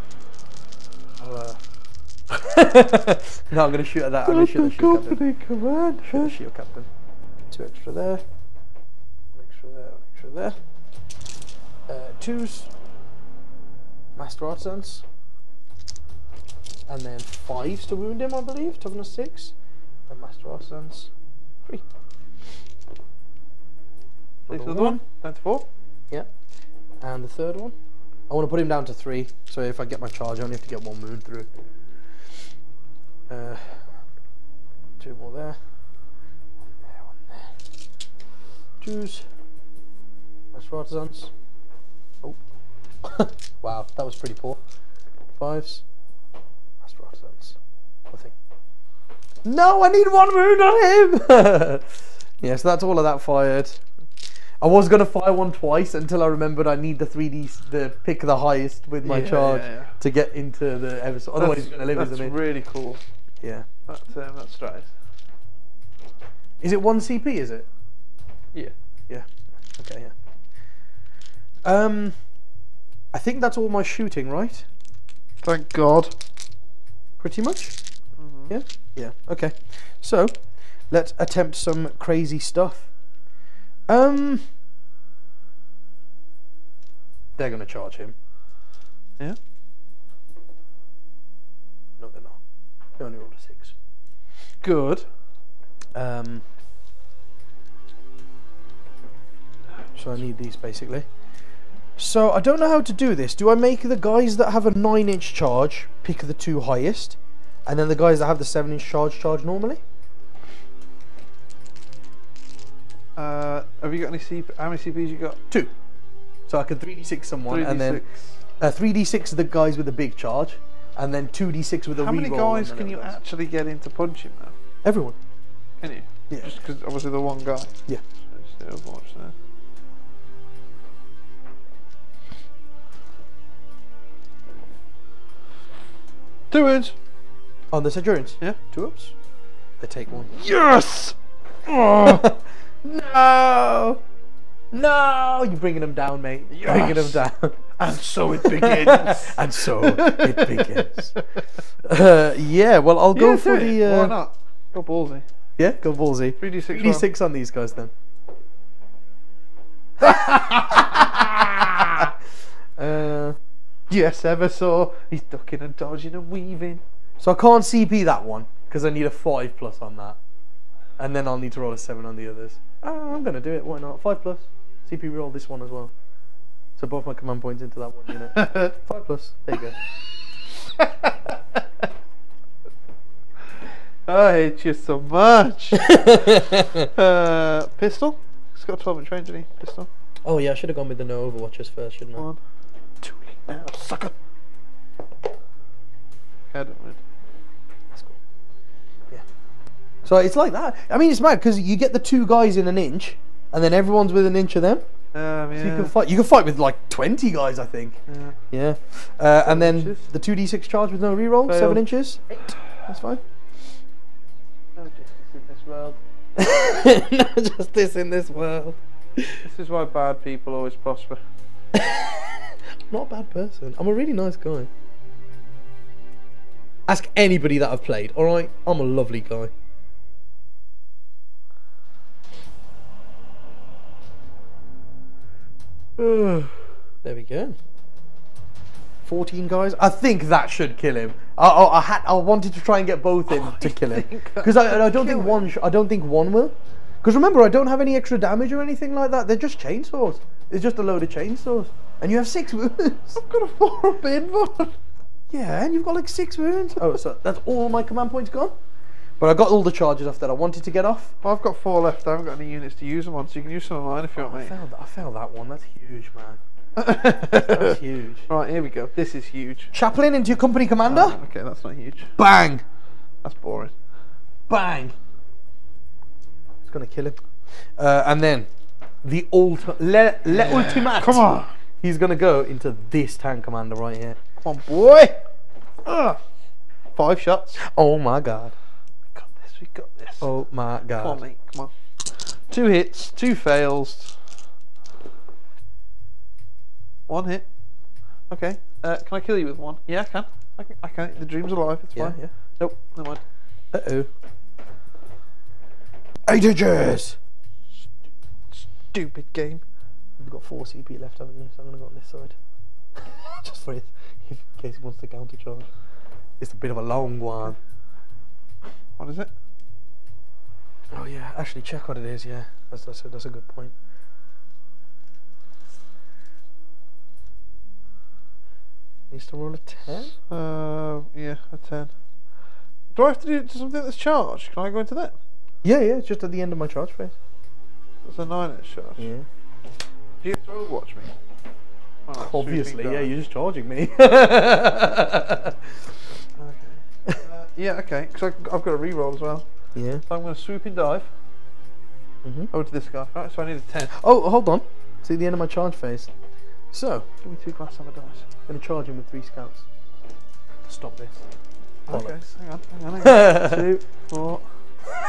I'll, uh, no, I'm gonna shoot at that. I'm gonna shoot the shield captain. company command. Shoot the shield captain. Two extra there. One extra there. One extra there. Uh, twos. Master Artisans. And then fives to wound him, I believe. Toughness six. And Master Artisans. Three. This the one. Down to four. Yeah. And the third one. I want to put him down to three. So if I get my charge, I only have to get one wound through. Uh, two more there. One there, one there. Choose. Master Artisans. Oh. wow, that was pretty poor. Fives. Artisans. Nothing. No, I need one wound on him! yeah, so that's all of that fired. I was gonna fire one twice until I remembered I need the 3D, the pick the highest with my Yeah, charge yeah, yeah. to get into the episode. Otherwise, That's- he's gonna live, That's isn't really cool. Yeah. That's um, that's right. Is it one CP? Is it? Yeah. Yeah. Okay. Yeah. Um, I think that's all my shooting, right? Thank God. Pretty much. Yeah. Yeah. Okay. So, let's attempt some crazy stuff. Um, they're gonna charge him. Yeah. No, they're not. They only rolled a six. Good. Um, so I need these basically. So I don't know how to do this. Do I make the guys that have a nine inch charge pick the two highest, and then the guys that have the seven inch charge charge normally? Uh, have you got any CP? How many CPs you got? Two. So I can three d six someone, and then 3d6. uh, three d six are the guys with the big charge, and then two d six with the How many guys can you guys. actually get into punching though? Everyone. Can you? Yeah. Just because obviously the one guy. Yeah. So Two wounds. On the Centurions. Yeah. Two ups. They take one. Yes. no! No! You're bringing them down, mate. You're Bringing them down. And so it begins. and so it begins. Uh, yeah, well, I'll go Yeah, for the. Uh, Why not? Go ballsy. Yeah, go ballsy. 3d6. 3d6 on these guys then. uh, Yes, ever so. He's ducking and dodging and weaving. so I can't CP that one because I need a 5 plus on that. And then I'll need to roll a 7 on the others. Oh, I'm going to do it. Why not? 5 plus. CP roll this one as well. So both my command points into that one unit. 5 plus. There you go. I hate you so much. uh, pistol. He's got a 12 inch range, he? Pistol. Oh yeah, I should have gone with the no Overwatchers first, shouldn't I? One. Too late now, sucker. Okay, I don't. That's cool. Yeah. So it's like that. I mean, it's mad because you get the two guys in an inch, and then everyone's with an inch of them. Um, yeah. So you can fight. You can fight with like twenty guys, I think. yeah. Yeah. Uh, and then inches. the two d six charge with no reroll, Fail. seven inches. Eight. That's fine. No justice in this world. no justice in this world. This is why bad people always prosper. Not a bad person. I'm a really nice guy. Ask anybody that I've played. All right, I'm a lovely guy. there we go. 14 guys. I think that should kill him. I, I, I had I wanted to try and get both in to kill him because I, I don't think one sh- I don't think one will. Because remember, I don't have any extra damage or anything like that. They're just chainsaws. It's just a load of chainsaws, and you have six wounds. I've got a four up in one. Yeah, and you've got like six wounds. Oh, so that's all my command points gone. But I got all the charges off that I wanted to get off. Well, I've got four left. I haven't got any units to use them on, so you can use some of mine if you want, I mate. found I found that one. That's huge, man. That's huge. Right, here we go. This is huge. Chaplain into your company commander. Ah, okay, that's not huge. Bang, That's boring. bang. It's gonna kill him. Uh, and then the ultimate le, le ultimate. Come on. He's gonna go into this tank commander right here. Come on, boy. Ah. Five shots. Oh my god. We got this. We got this. Oh my god. Come on, mate. Come on. Two hits, two fails. One hit. Okay. Uh, can I kill you with one? Yeah, I can. I can. I can. The dream's alive. It's Yeah, fine. yeah. Nope. Never mind. Uh oh. Eight inches. Stupid game. You've got four CP left, haven't you? So I'm gonna go on this side. Just for it, in case he wants to counter charge. It's a bit of a long one. What is it? Oh yeah, actually check what it is. Yeah, that's that's a, that's a good point. Needs to roll a ten. Uh, yeah, a ten. Do I have to do something that's charged? Can I go into that? Yeah, yeah, just at the end of my charge phase. That's a nine inch charge. Yeah. Do you have to overwatch me? Oh, Obviously, yeah, you're just charging me. Okay. Uh, yeah, okay. Because I've got a reroll as well. yeah. So I'm going to swoop and dive hmm over to this guy. Right, so I need a ten. Oh, hold on. See the end of my charge phase. So, Give me two glass hammer dice. I'm gonna charge him with three scouts. Stop this. Okay, Bollocks. hang on, hang on, hang on. two, four.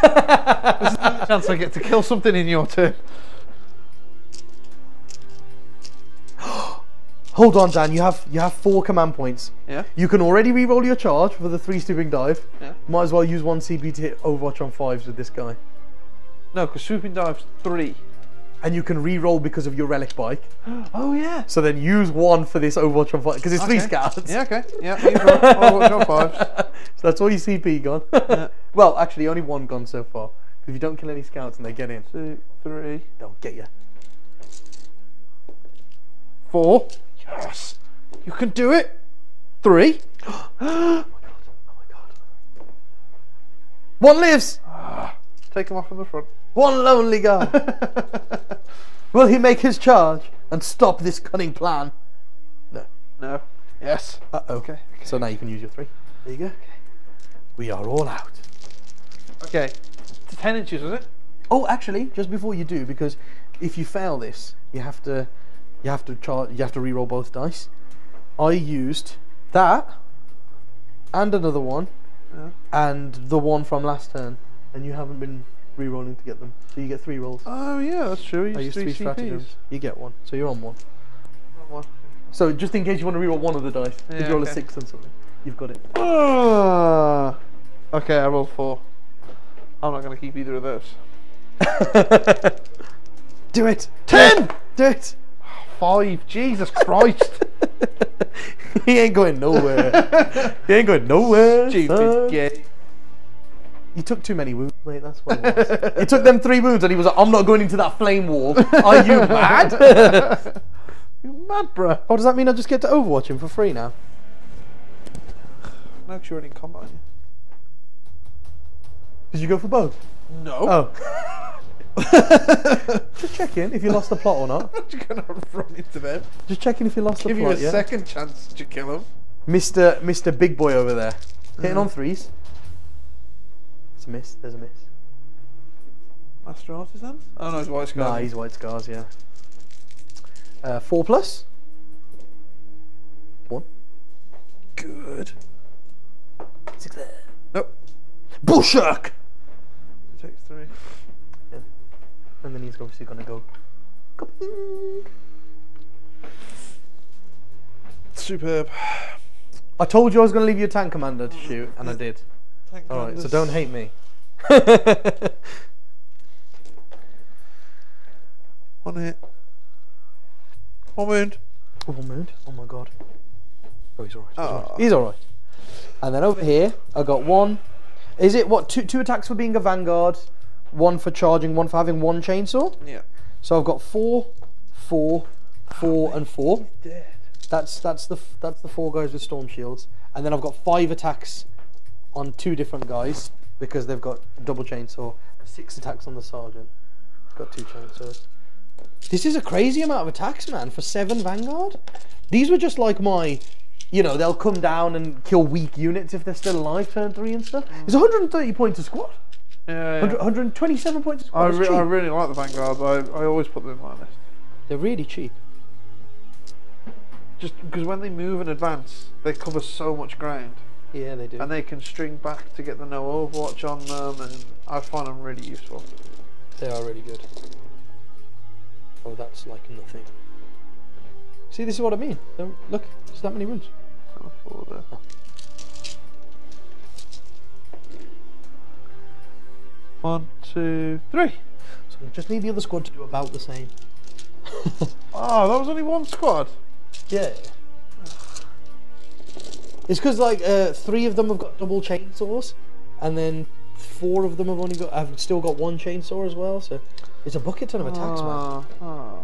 Chance I get to kill something in your turn. Hold on, Dan. You have you have four command points. Yeah. You can already re-roll your charge for the three swooping dive. Yeah. Might as well use one CP to hit Overwatch on fives with this guy. No, because swooping dive's three. And you can re-roll because of your relic bike. Oh yeah. So then use one for this Overwatch on five because it's three scouts. Yeah. Okay. Yeah. Overwatch on fives. So that's all your CP gone. well, actually, only one gone so far. If you don't kill any scouts and they get in, Two, three, they'll get you. Four. Yes. You can do it. Three. Oh my god. One lives. Take him off from the front. One lonely guy. Will he make his charge and stop this cunning plan? No. No. Yes. Uh oh. Okay. So now you can use your three. There you go. We are all out. Okay. To ten inches, is it? Oh, actually, just before you do, because if you fail this, you have to, you have to char- you have to re-roll both dice. I used that, and another one, Yeah. and the one from last turn, and you haven't been re-rolling to get them, so you get three rolls. Oh yeah, that's true. You I used three three stratagems. You get one, so you're on one. One. So just in case you want to re-roll one of the dice, if Yeah, you roll okay. a six and something, you've got it. Ah. okay, I rolled four. I'm not going to keep either of those. Do it. Ten! Do it. Five. Jesus Christ. he ain't going nowhere. he ain't going nowhere. son. Stupid gay. You took too many wounds, mate. That's what it was. you took them three wounds, and he was like, "I'm not going into that flame wall." Are you mad? You mad, bruh? oh, does that mean I just get to Overwatch him for free now? No, 'cause you're already in combat. Did you go for both? No. Oh. Just checking if you lost the plot or not. You're going to run into them. Just checking if you lost Give the plot. Give you a yeah? second chance to kill him. Mr. Mr. Big Boy over there, hitting Mm. on threes. It's a miss. There's a miss. Master Artisan? Oh no, it's White Scar. Nah, he's white scars. Yeah. Uh, four plus. One. good. Six there. Nope. Bullshark. It takes three. And then he's obviously gonna go. Ka-ping. Superb. I told you I was gonna leave you a tank commander to shoot, and I did. All right, so don't hate me. One hit. One wound. One wound. Oh my god. Oh, he's alright. He's Oh. alright. Ah. He's alright. And then over here, I got one. Is it what two two attacks for being a vanguard, one for charging, one for having one chainsaw? Yeah. So I've got four, four, four, and four. Dead. That's that's the that's the four guys with storm shields, and then I've got five attacks on two different guys because they've got double chainsaw. and Six attacks on the sergeant. Got two chainsaws. This is a crazy amount of attacks, man, for seven vanguard. These were just like my, you know, they'll come down and kill weak units if they're still alive, turn three and stuff. It's 130 points a squad. Yeah, yeah. 127 points. I, re- cheap. I really like the Vanguard. I, I always put them in my list. They're really cheap. Just because when they move and advance, they cover so much ground. Yeah, they do. And they can string back to get the no Overwatch on them, and I find them really useful. They are really good. Oh, that's like nothing. See, this is what I mean. Don't- Look, there's that many rooms. Kind One, two, three. So we just need the other squad to do about the same. Oh, that was only one squad. Yeah. It's because like uh, three of them have got double chainsaws, and then four of them have only got have still got one chainsaw as well. So it's a bucket ton of attacks, man. Oh, oh.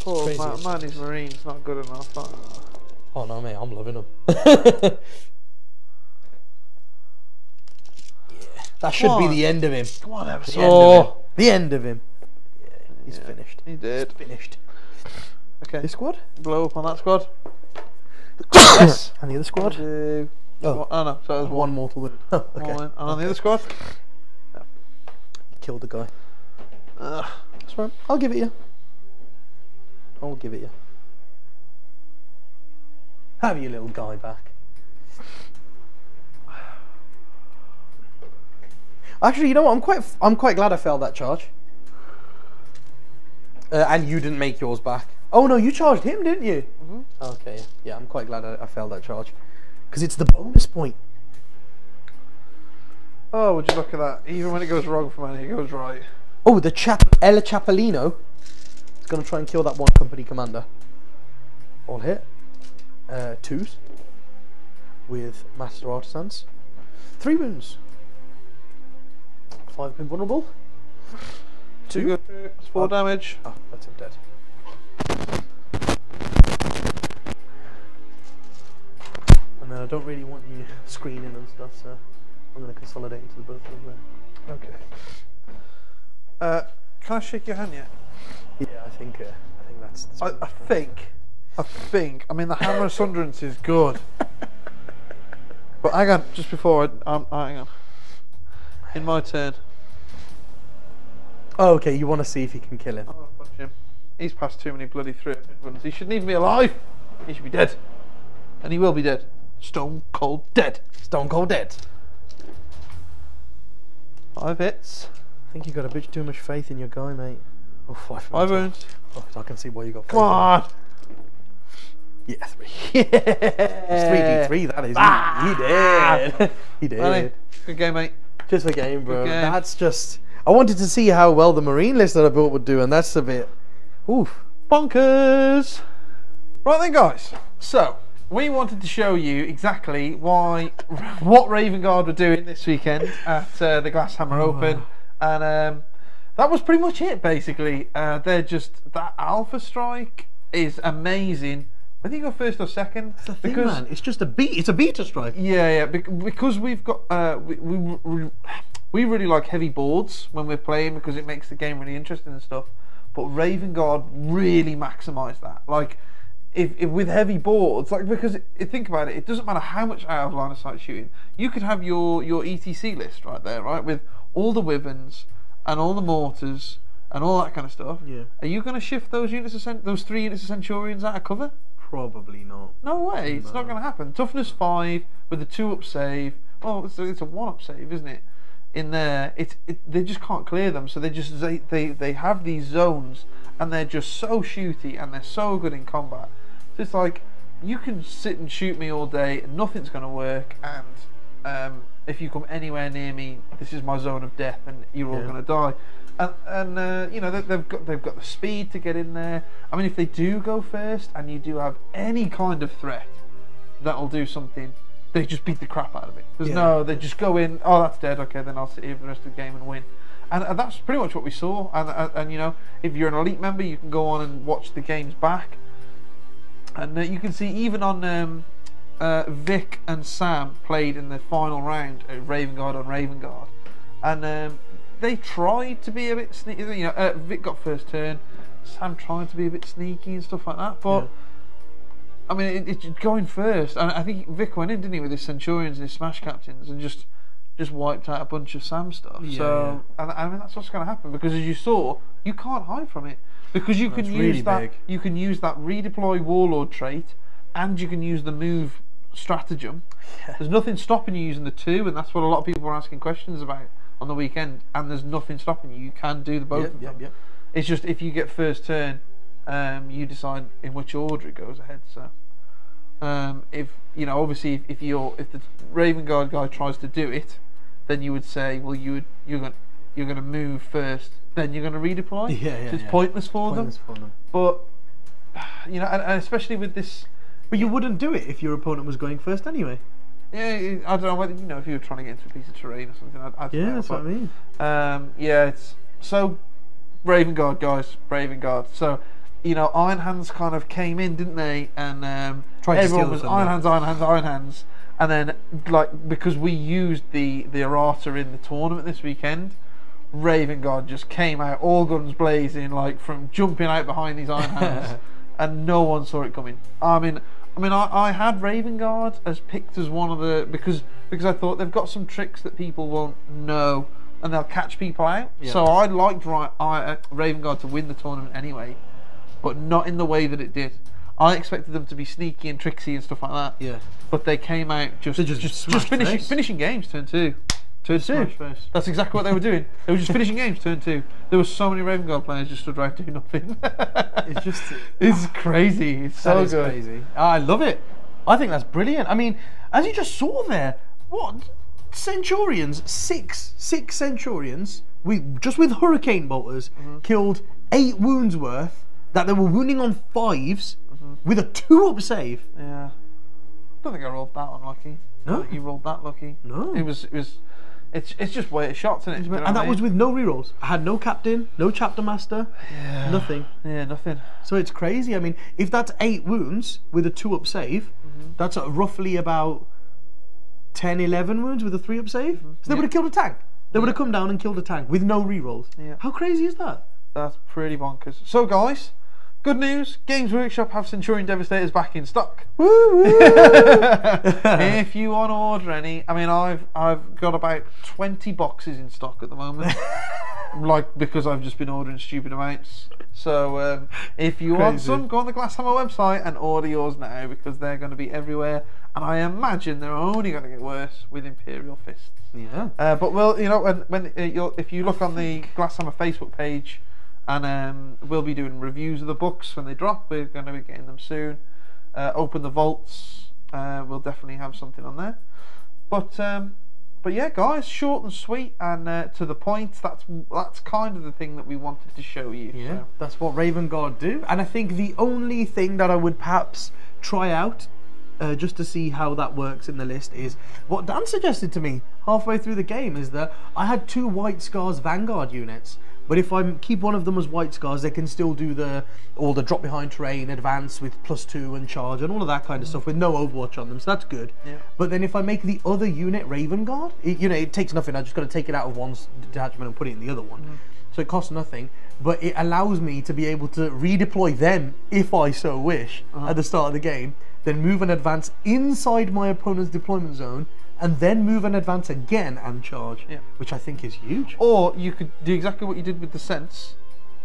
Poor man, man, his marine's not good enough. Oh. Oh no, mate, I'm loving them. yeah, that should be the end of him. Come on, The Eversor. end of oh. him. The end of him. Yeah, he's Yeah, finished. He did. Finished. Okay. This squad? Blow up on that squad. yes. And the other squad? Two. Oh. Oh, no, so there's One one. mortal wound. Oh, okay. One. And on the other squad. Killed the guy. Ugh. That's right. I'll give it you. I'll give it you. Have your little guy back. Actually, you know what? I'm quite I'm quite glad I failed that charge. Uh, and you didn't make yours back. Oh no, you charged him, didn't you? Mm-hmm. Okay, yeah, I'm quite glad I, I failed that charge because it's the bonus point. Oh, would you look at that? Even when it goes wrong for man, it goes right. Oh, the chap Ella Chapelino is going to try and kill that one company commander. All hit. Uh, twos with Master Artisans. Three wounds. Five invulnerable. Two. Good. That's four Oh. damage. Oh, that's him dead. And then I don't really want you screening and stuff, so I'm going to consolidate into the both of them there. Okay. Uh, can I shake your hand yet? Yeah, I think uh, I think that's. I, I think. I think. I mean, the Hammer of Sunderance is good. But hang on, just before I, um, hang on. In my turn. Oh, okay. You want to see if you can kill him? Oh, punch him. He's passed too many bloody through runs. He shouldn't even be alive. He should be dead. And he will be dead. Stone cold dead. Stone Cold Dead. Five hits. I think you got a bit too much faith in your guy, mate. Oh, five Five wounds. Oh, I can see why you got. Come on. Yeah, three. Yeah. Three D three. That is. Ah. He did. he did. Money. Good game, mate. Just a game, bro. That's just. I wanted to see how well the marine list that I built would do, and that's a bit. Oof. Bonkers! Right then, guys. So, we wanted to show you exactly why, what Raven Guard were doing this weekend at uh, the Glasshammer Open, and um, that was pretty much it. Basically, uh, they're just that Alpha Strike is amazing. I think you go first or second That's the thing, man. It's just a beat. It's a beta strike. yeah, yeah, because we've got uh, we, we we we really like heavy boards when we're playing because it makes the game really interesting and stuff. But Raven Guard really maximise that. Like, if, if with heavy boards, like because it, think about it, it doesn't matter how much out of line of sight shooting. You could have your your ETC list right there, right, with all the Wyverns and all the mortars and all that kind of stuff. Yeah. Are you going to shift those units of cent- those three units of Centurions out of cover? Probably not. No way, it's not going to happen. Toughness five with a two up save. Well, it's a, it's a one up save, isn't it? In there, it's it, they just can't clear them, so they just they, they they have these zones, and they're just so shooty, and they're so good in combat. So it's like you can sit and shoot me all day, and nothing's going to work. And um, if you come anywhere near me, this is my zone of death, and you're all Yeah. going to die. And, and uh, you know they, they've got they've got the speed to get in there. I mean, if they do go first, and you do have any kind of threat that'll do something, they just beat the crap out of it. There's Yeah. no, they just go in. Oh, that's dead. Okay, then I'll sit here for the rest of the game and win. And, and that's pretty much what we saw. And, and and you know, if you're an elite member, you can go on and watch the games back. And uh, you can see even on um, uh, Vic and Sam played in the final round at Raven Guard on Raven Guard, and um, they tried to be a bit sneaky. You know, uh, Vic got first turn. Sam tried to be a bit sneaky and stuff like that, but. Yeah. I mean, it, it's going first, and I think Vic went in, didn't he, with his Centurions and his Smash Captains, and just just wiped out a bunch of Sam stuff. Yeah, so, and I mean, that's what's going to happen because, as you saw, you can't hide from it because you can That's use really that. big. You can use that redeploy Warlord trait, and you can use the move stratagem. Yeah. There's nothing stopping you using the two, and that's what a lot of people were asking questions about on the weekend. And there's nothing stopping you. You can do the both Yep, of them. yep, yep. It's just if you get first turn, um, you decide in which order it goes ahead. So, um, if you know, obviously, if, if you're if the Raven Guard guy tries to do it, then you would say, well, you would you're going you're going to move first, then you're going to redeploy. Yeah, yeah, So it's yeah. pointless for Pointless them. for them. But you know, and, and especially with this. But you wouldn't do it if your opponent was going first anyway. Yeah, I don't know whether you know if you were trying to get into a piece of terrain or something. I, I Yeah, know, that's what I mean. Um, yeah, it's so Raven Guard guys, Raven Guard. So you know, Iron Hands kind of came in, didn't they? And um, Tried to everyone was Iron. Hands, Iron Hands, Iron Hands. And then, like, because we used the the errata in the tournament this weekend, Raven Guard just came out all guns blazing, like from jumping out behind these Iron Hands, and no one saw it coming. I mean, I mean, I, I had Raven Guard as picked as one of the because because I thought they've got some tricks that people won't know, and they'll catch people out. Yeah. So I liked Ri- I, uh, Raven Guard to win the tournament anyway, but not in the way that it did. I expected them to be sneaky and tricksy and stuff like that. Yeah. But they came out just They just just, just, finishing finishing games turn two. Turn two. That's exactly what they were doing. They were just finishing games. Turn two. There were so many Raven Guard players just stood around doing nothing. It's just it's crazy. It's so good. crazy. I love it. I think that's brilliant. I mean, as you just saw there, what Centurions, six six Centurions, with just with hurricane bolters, Mm-hmm. killed eight wounds worth. That they were wounding on 5s Mm-hmm. with a two up save. Yeah. I don't think I rolled that unlucky. No? you rolled that lucky. No. It was. It was. It's. It's just weighted shots, isn't it? You know and that I was with no rerolls. I had no captain, no chapter master, Yeah. nothing. Yeah. Nothing. So it's crazy. I mean, if that's eight wounds with a two up save, Mm-hmm. that's roughly about 10, 11 wounds with a three up save. So they Mm-hmm. Yeah. would have killed a tank. They would have come down and killed a tank with no rerolls. Yeah. How crazy is that? That's pretty bonkers. So, guys, good news. Games Workshop have Centurion Devastators back in stock. if you want to order any, I mean, I've I've got about twenty boxes in stock at the moment. like because I've just been ordering stupid amounts. So um, if you want some, go on the Glasshammer website and order yours now because they're going to be everywhere. And I imagine they're only going to get worse with Imperial Fists. Yeah. Uh, but well, you know, when, when uh, if you look on the Glasshammer Facebook page, and um, we'll be doing reviews of the books when they drop. We're going to be getting them soon. Uh, open the vaults. Uh, we'll definitely have something on there. But um, but yeah, guys, short and sweet and uh, to the point. That's that's kind of the thing that we wanted to show you. Yeah, so. that's what Raven Guard do. And I think the only thing that I would perhaps try out, uh, just to see how that works in the list, is what Dan suggested to me halfway through the game is that I had two White Scars Vanguard units. But if I keep one of them as White Scars, they can still do the all the drop behind terrain, advance with plus two and charge and all of that kind of stuff with no Overwatch on them. So that's good. Yeah. But then if I make the other unit Raven Guard, it, you know, it takes nothing. I just got to take it out of one detachment and put it in the other one. Mm. So it costs nothing, but it allows me to be able to redeploy them if I so wish uh-huh. at the start of the game. Then move and advance inside my opponent's deployment zone, and then move and advance again and charge, Yeah. which I think is huge. Or you could do exactly what you did with the sense,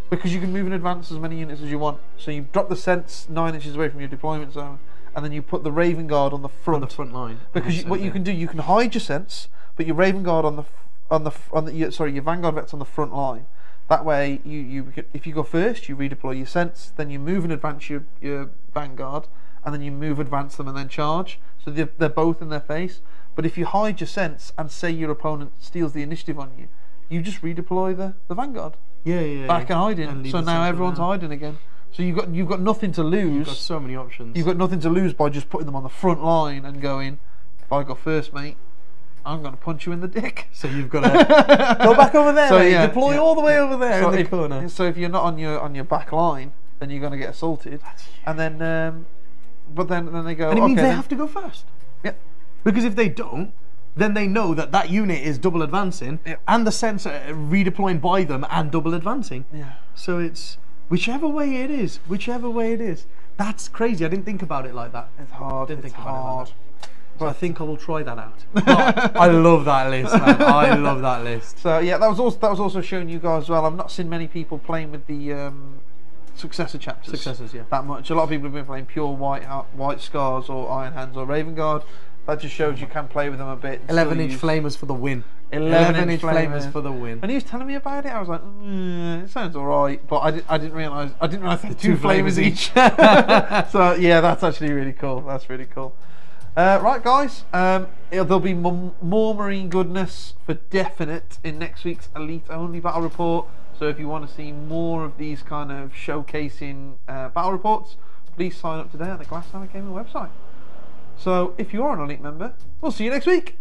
because you can move and advance as many units as you want. So you drop the sense nine inches away from your deployment zone, and then you put the Raven Guard on the front. on the front line. Because you, what you can do, you can hide your sense, but your Raven Guard on the on the on the your, sorry your Vanguard vets on the front line. That way, you you if you go first, you redeploy your sense, then you move and advance your your Vanguard, and then you move, advance them, and then charge. So they're, they're both in their face. But if you hide your sense and say your opponent steals the initiative on you, you just redeploy the, the Vanguard yeah, yeah, back yeah. and hiding. And so now everyone's around. hiding again. So you've got you've got nothing to lose. You've got so many options. You've got nothing to lose by just putting them on the front line and going, if I go first, mate, I'm going to punch you in the dick. so you've got to go back over there. So, mate. yeah, deploy yeah. all the way over there so in the if, corner. So if you're not on your on your back line, then you're going to get assaulted. And then, um, but then then they go. And it okay, means they then- have to go first. Because if they don't, then they know that that unit is double advancing, Yeah. and the sensor redeploying by them and double advancing. Yeah. So it's whichever way it is, whichever way it is. That's crazy. I didn't think about it like that. It's hard. Didn't it's think about it like hard. that. So I think I will try that out. But I love that list, man. I love that list. So yeah, that was also that was also showing you guys as well. I've not seen many people playing with the um, successor chapters. Successors, yeah. That much. A lot of people have been playing pure white white scars or iron hands or raven guard. That just shows you can play with them a bit. 11 inch use- flamers for the win. 11 inch flamer. flamers for the win. And he was telling me about it, I was like, mm, it sounds alright, but I, did, I didn't realise I didn't realise they had two, two flavors flavours each. so yeah, that's actually really cool. That's really cool. Uh, right, guys, um, there'll be m- more marine goodness for definite in next week's Elite Only Battle Report. So if you want to see more of these kind of showcasing uh, battle reports, please sign up today at the Glasshammer Gaming website. So if you are an Elite member, we'll see you next week.